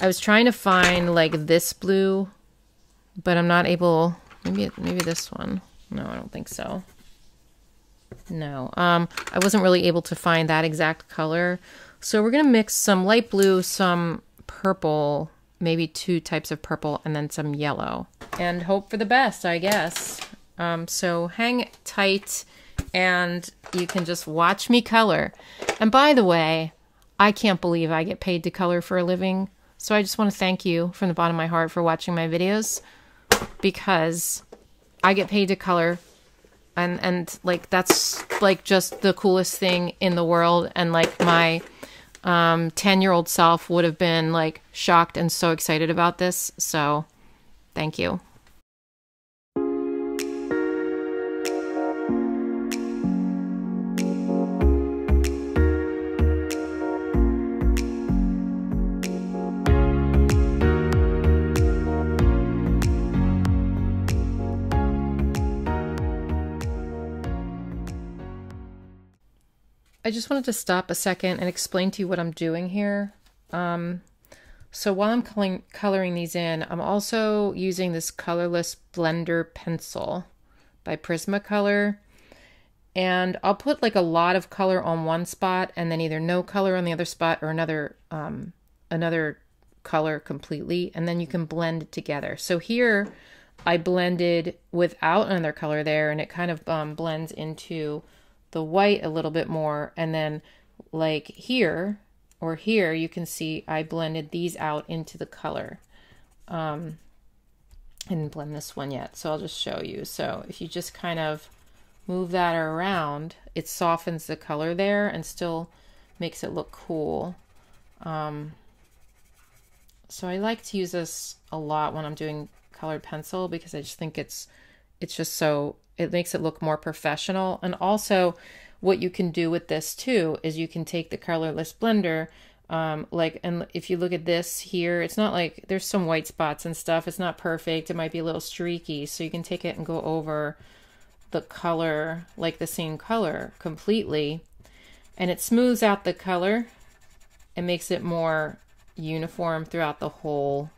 I was trying to find like this blue, but I'm not able. Maybe maybe this one. No, I don't think so. No, um, I wasn't really able to find that exact color. So we're going to mix some light blue, some purple, maybe two types of purple, and then some yellow. And hope for the best, I guess. Um, so hang tight and you can just watch me color. And by the way, I can't believe I get paid to color for a living. So I just want to thank you from the bottom of my heart for watching my videos because I get paid to color and and like that's like just the coolest thing in the world and like my um 10 year old self would have been like shocked and so excited about this so thank you I just wanted to stop a second and explain to you what I'm doing here. Um, so while I'm coloring, coloring these in, I'm also using this colorless blender pencil by Prismacolor. And I'll put like a lot of color on one spot and then either no color on the other spot or another um, another color completely. And then you can blend it together. So here I blended without another color there and it kind of um, blends into the white a little bit more. And then like here or here, you can see I blended these out into the color. Um, I didn't blend this one yet, so I'll just show you. So if you just kind of move that around, it softens the color there and still makes it look cool. Um, so I like to use this a lot when I'm doing colored pencil because I just think it's it's just so it makes it look more professional. And also, what you can do with this too is you can take the colorless blender. Um, like, and if you look at this here, it's not like there's some white spots and stuff. It's not perfect. It might be a little streaky. So you can take it and go over the color, like the same color completely. And it smooths out the color and makes it more uniform throughout the whole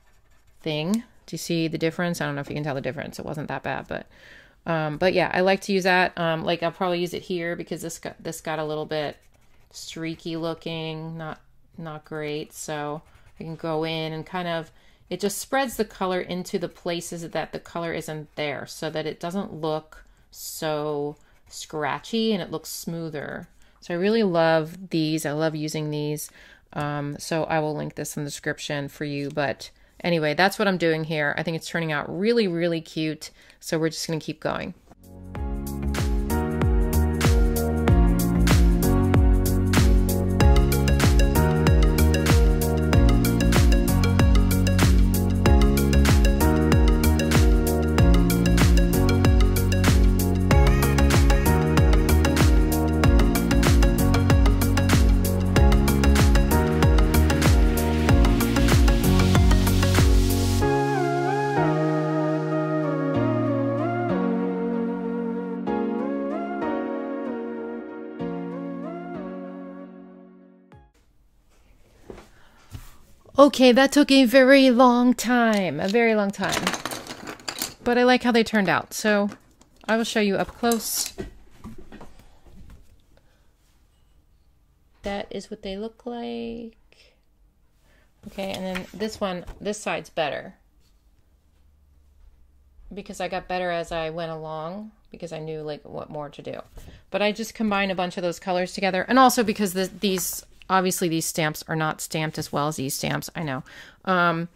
thing. Do you see the difference? I don't know if you can tell the difference. It wasn't that bad, but um, but yeah, I like to use that. Um, like I'll probably use it here because this got this got a little bit streaky looking, not not great. So I can go in and kind of it just spreads the color into the places that the color isn't there, so that it doesn't look so scratchy and it looks smoother. So I really love these. I love using these. Um, so I will link this in the description for you, but Anyway, that's what I'm doing here. I think it's turning out really, really cute. So we're just going to keep going. Okay, that took a very long time. A very long time. But I like how they turned out. So I will show you up close. That is what they look like. Okay, and then this one, this side's better. Because I got better as I went along because I knew like what more to do. But I just combined a bunch of those colors together. And also because the, these obviously these stamps are not stamped as well as these stamps i know. Um,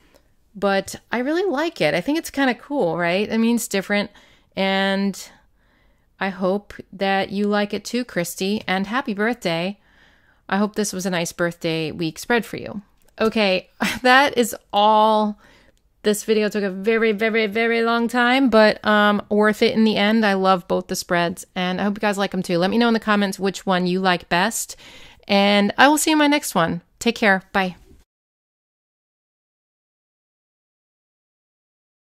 but i really like it. I think it's kind of cool right? I mean it's different and i hope that you like it too Kristi and happy birthday. I hope this was a nice birthday week spread for you. Okay that is all. This video took a very very very long time but um worth it in the end. I love both the spreads and i hope you guys like them too. Let me know in the comments which one you like best and I will see you in my next one. Take care. Bye.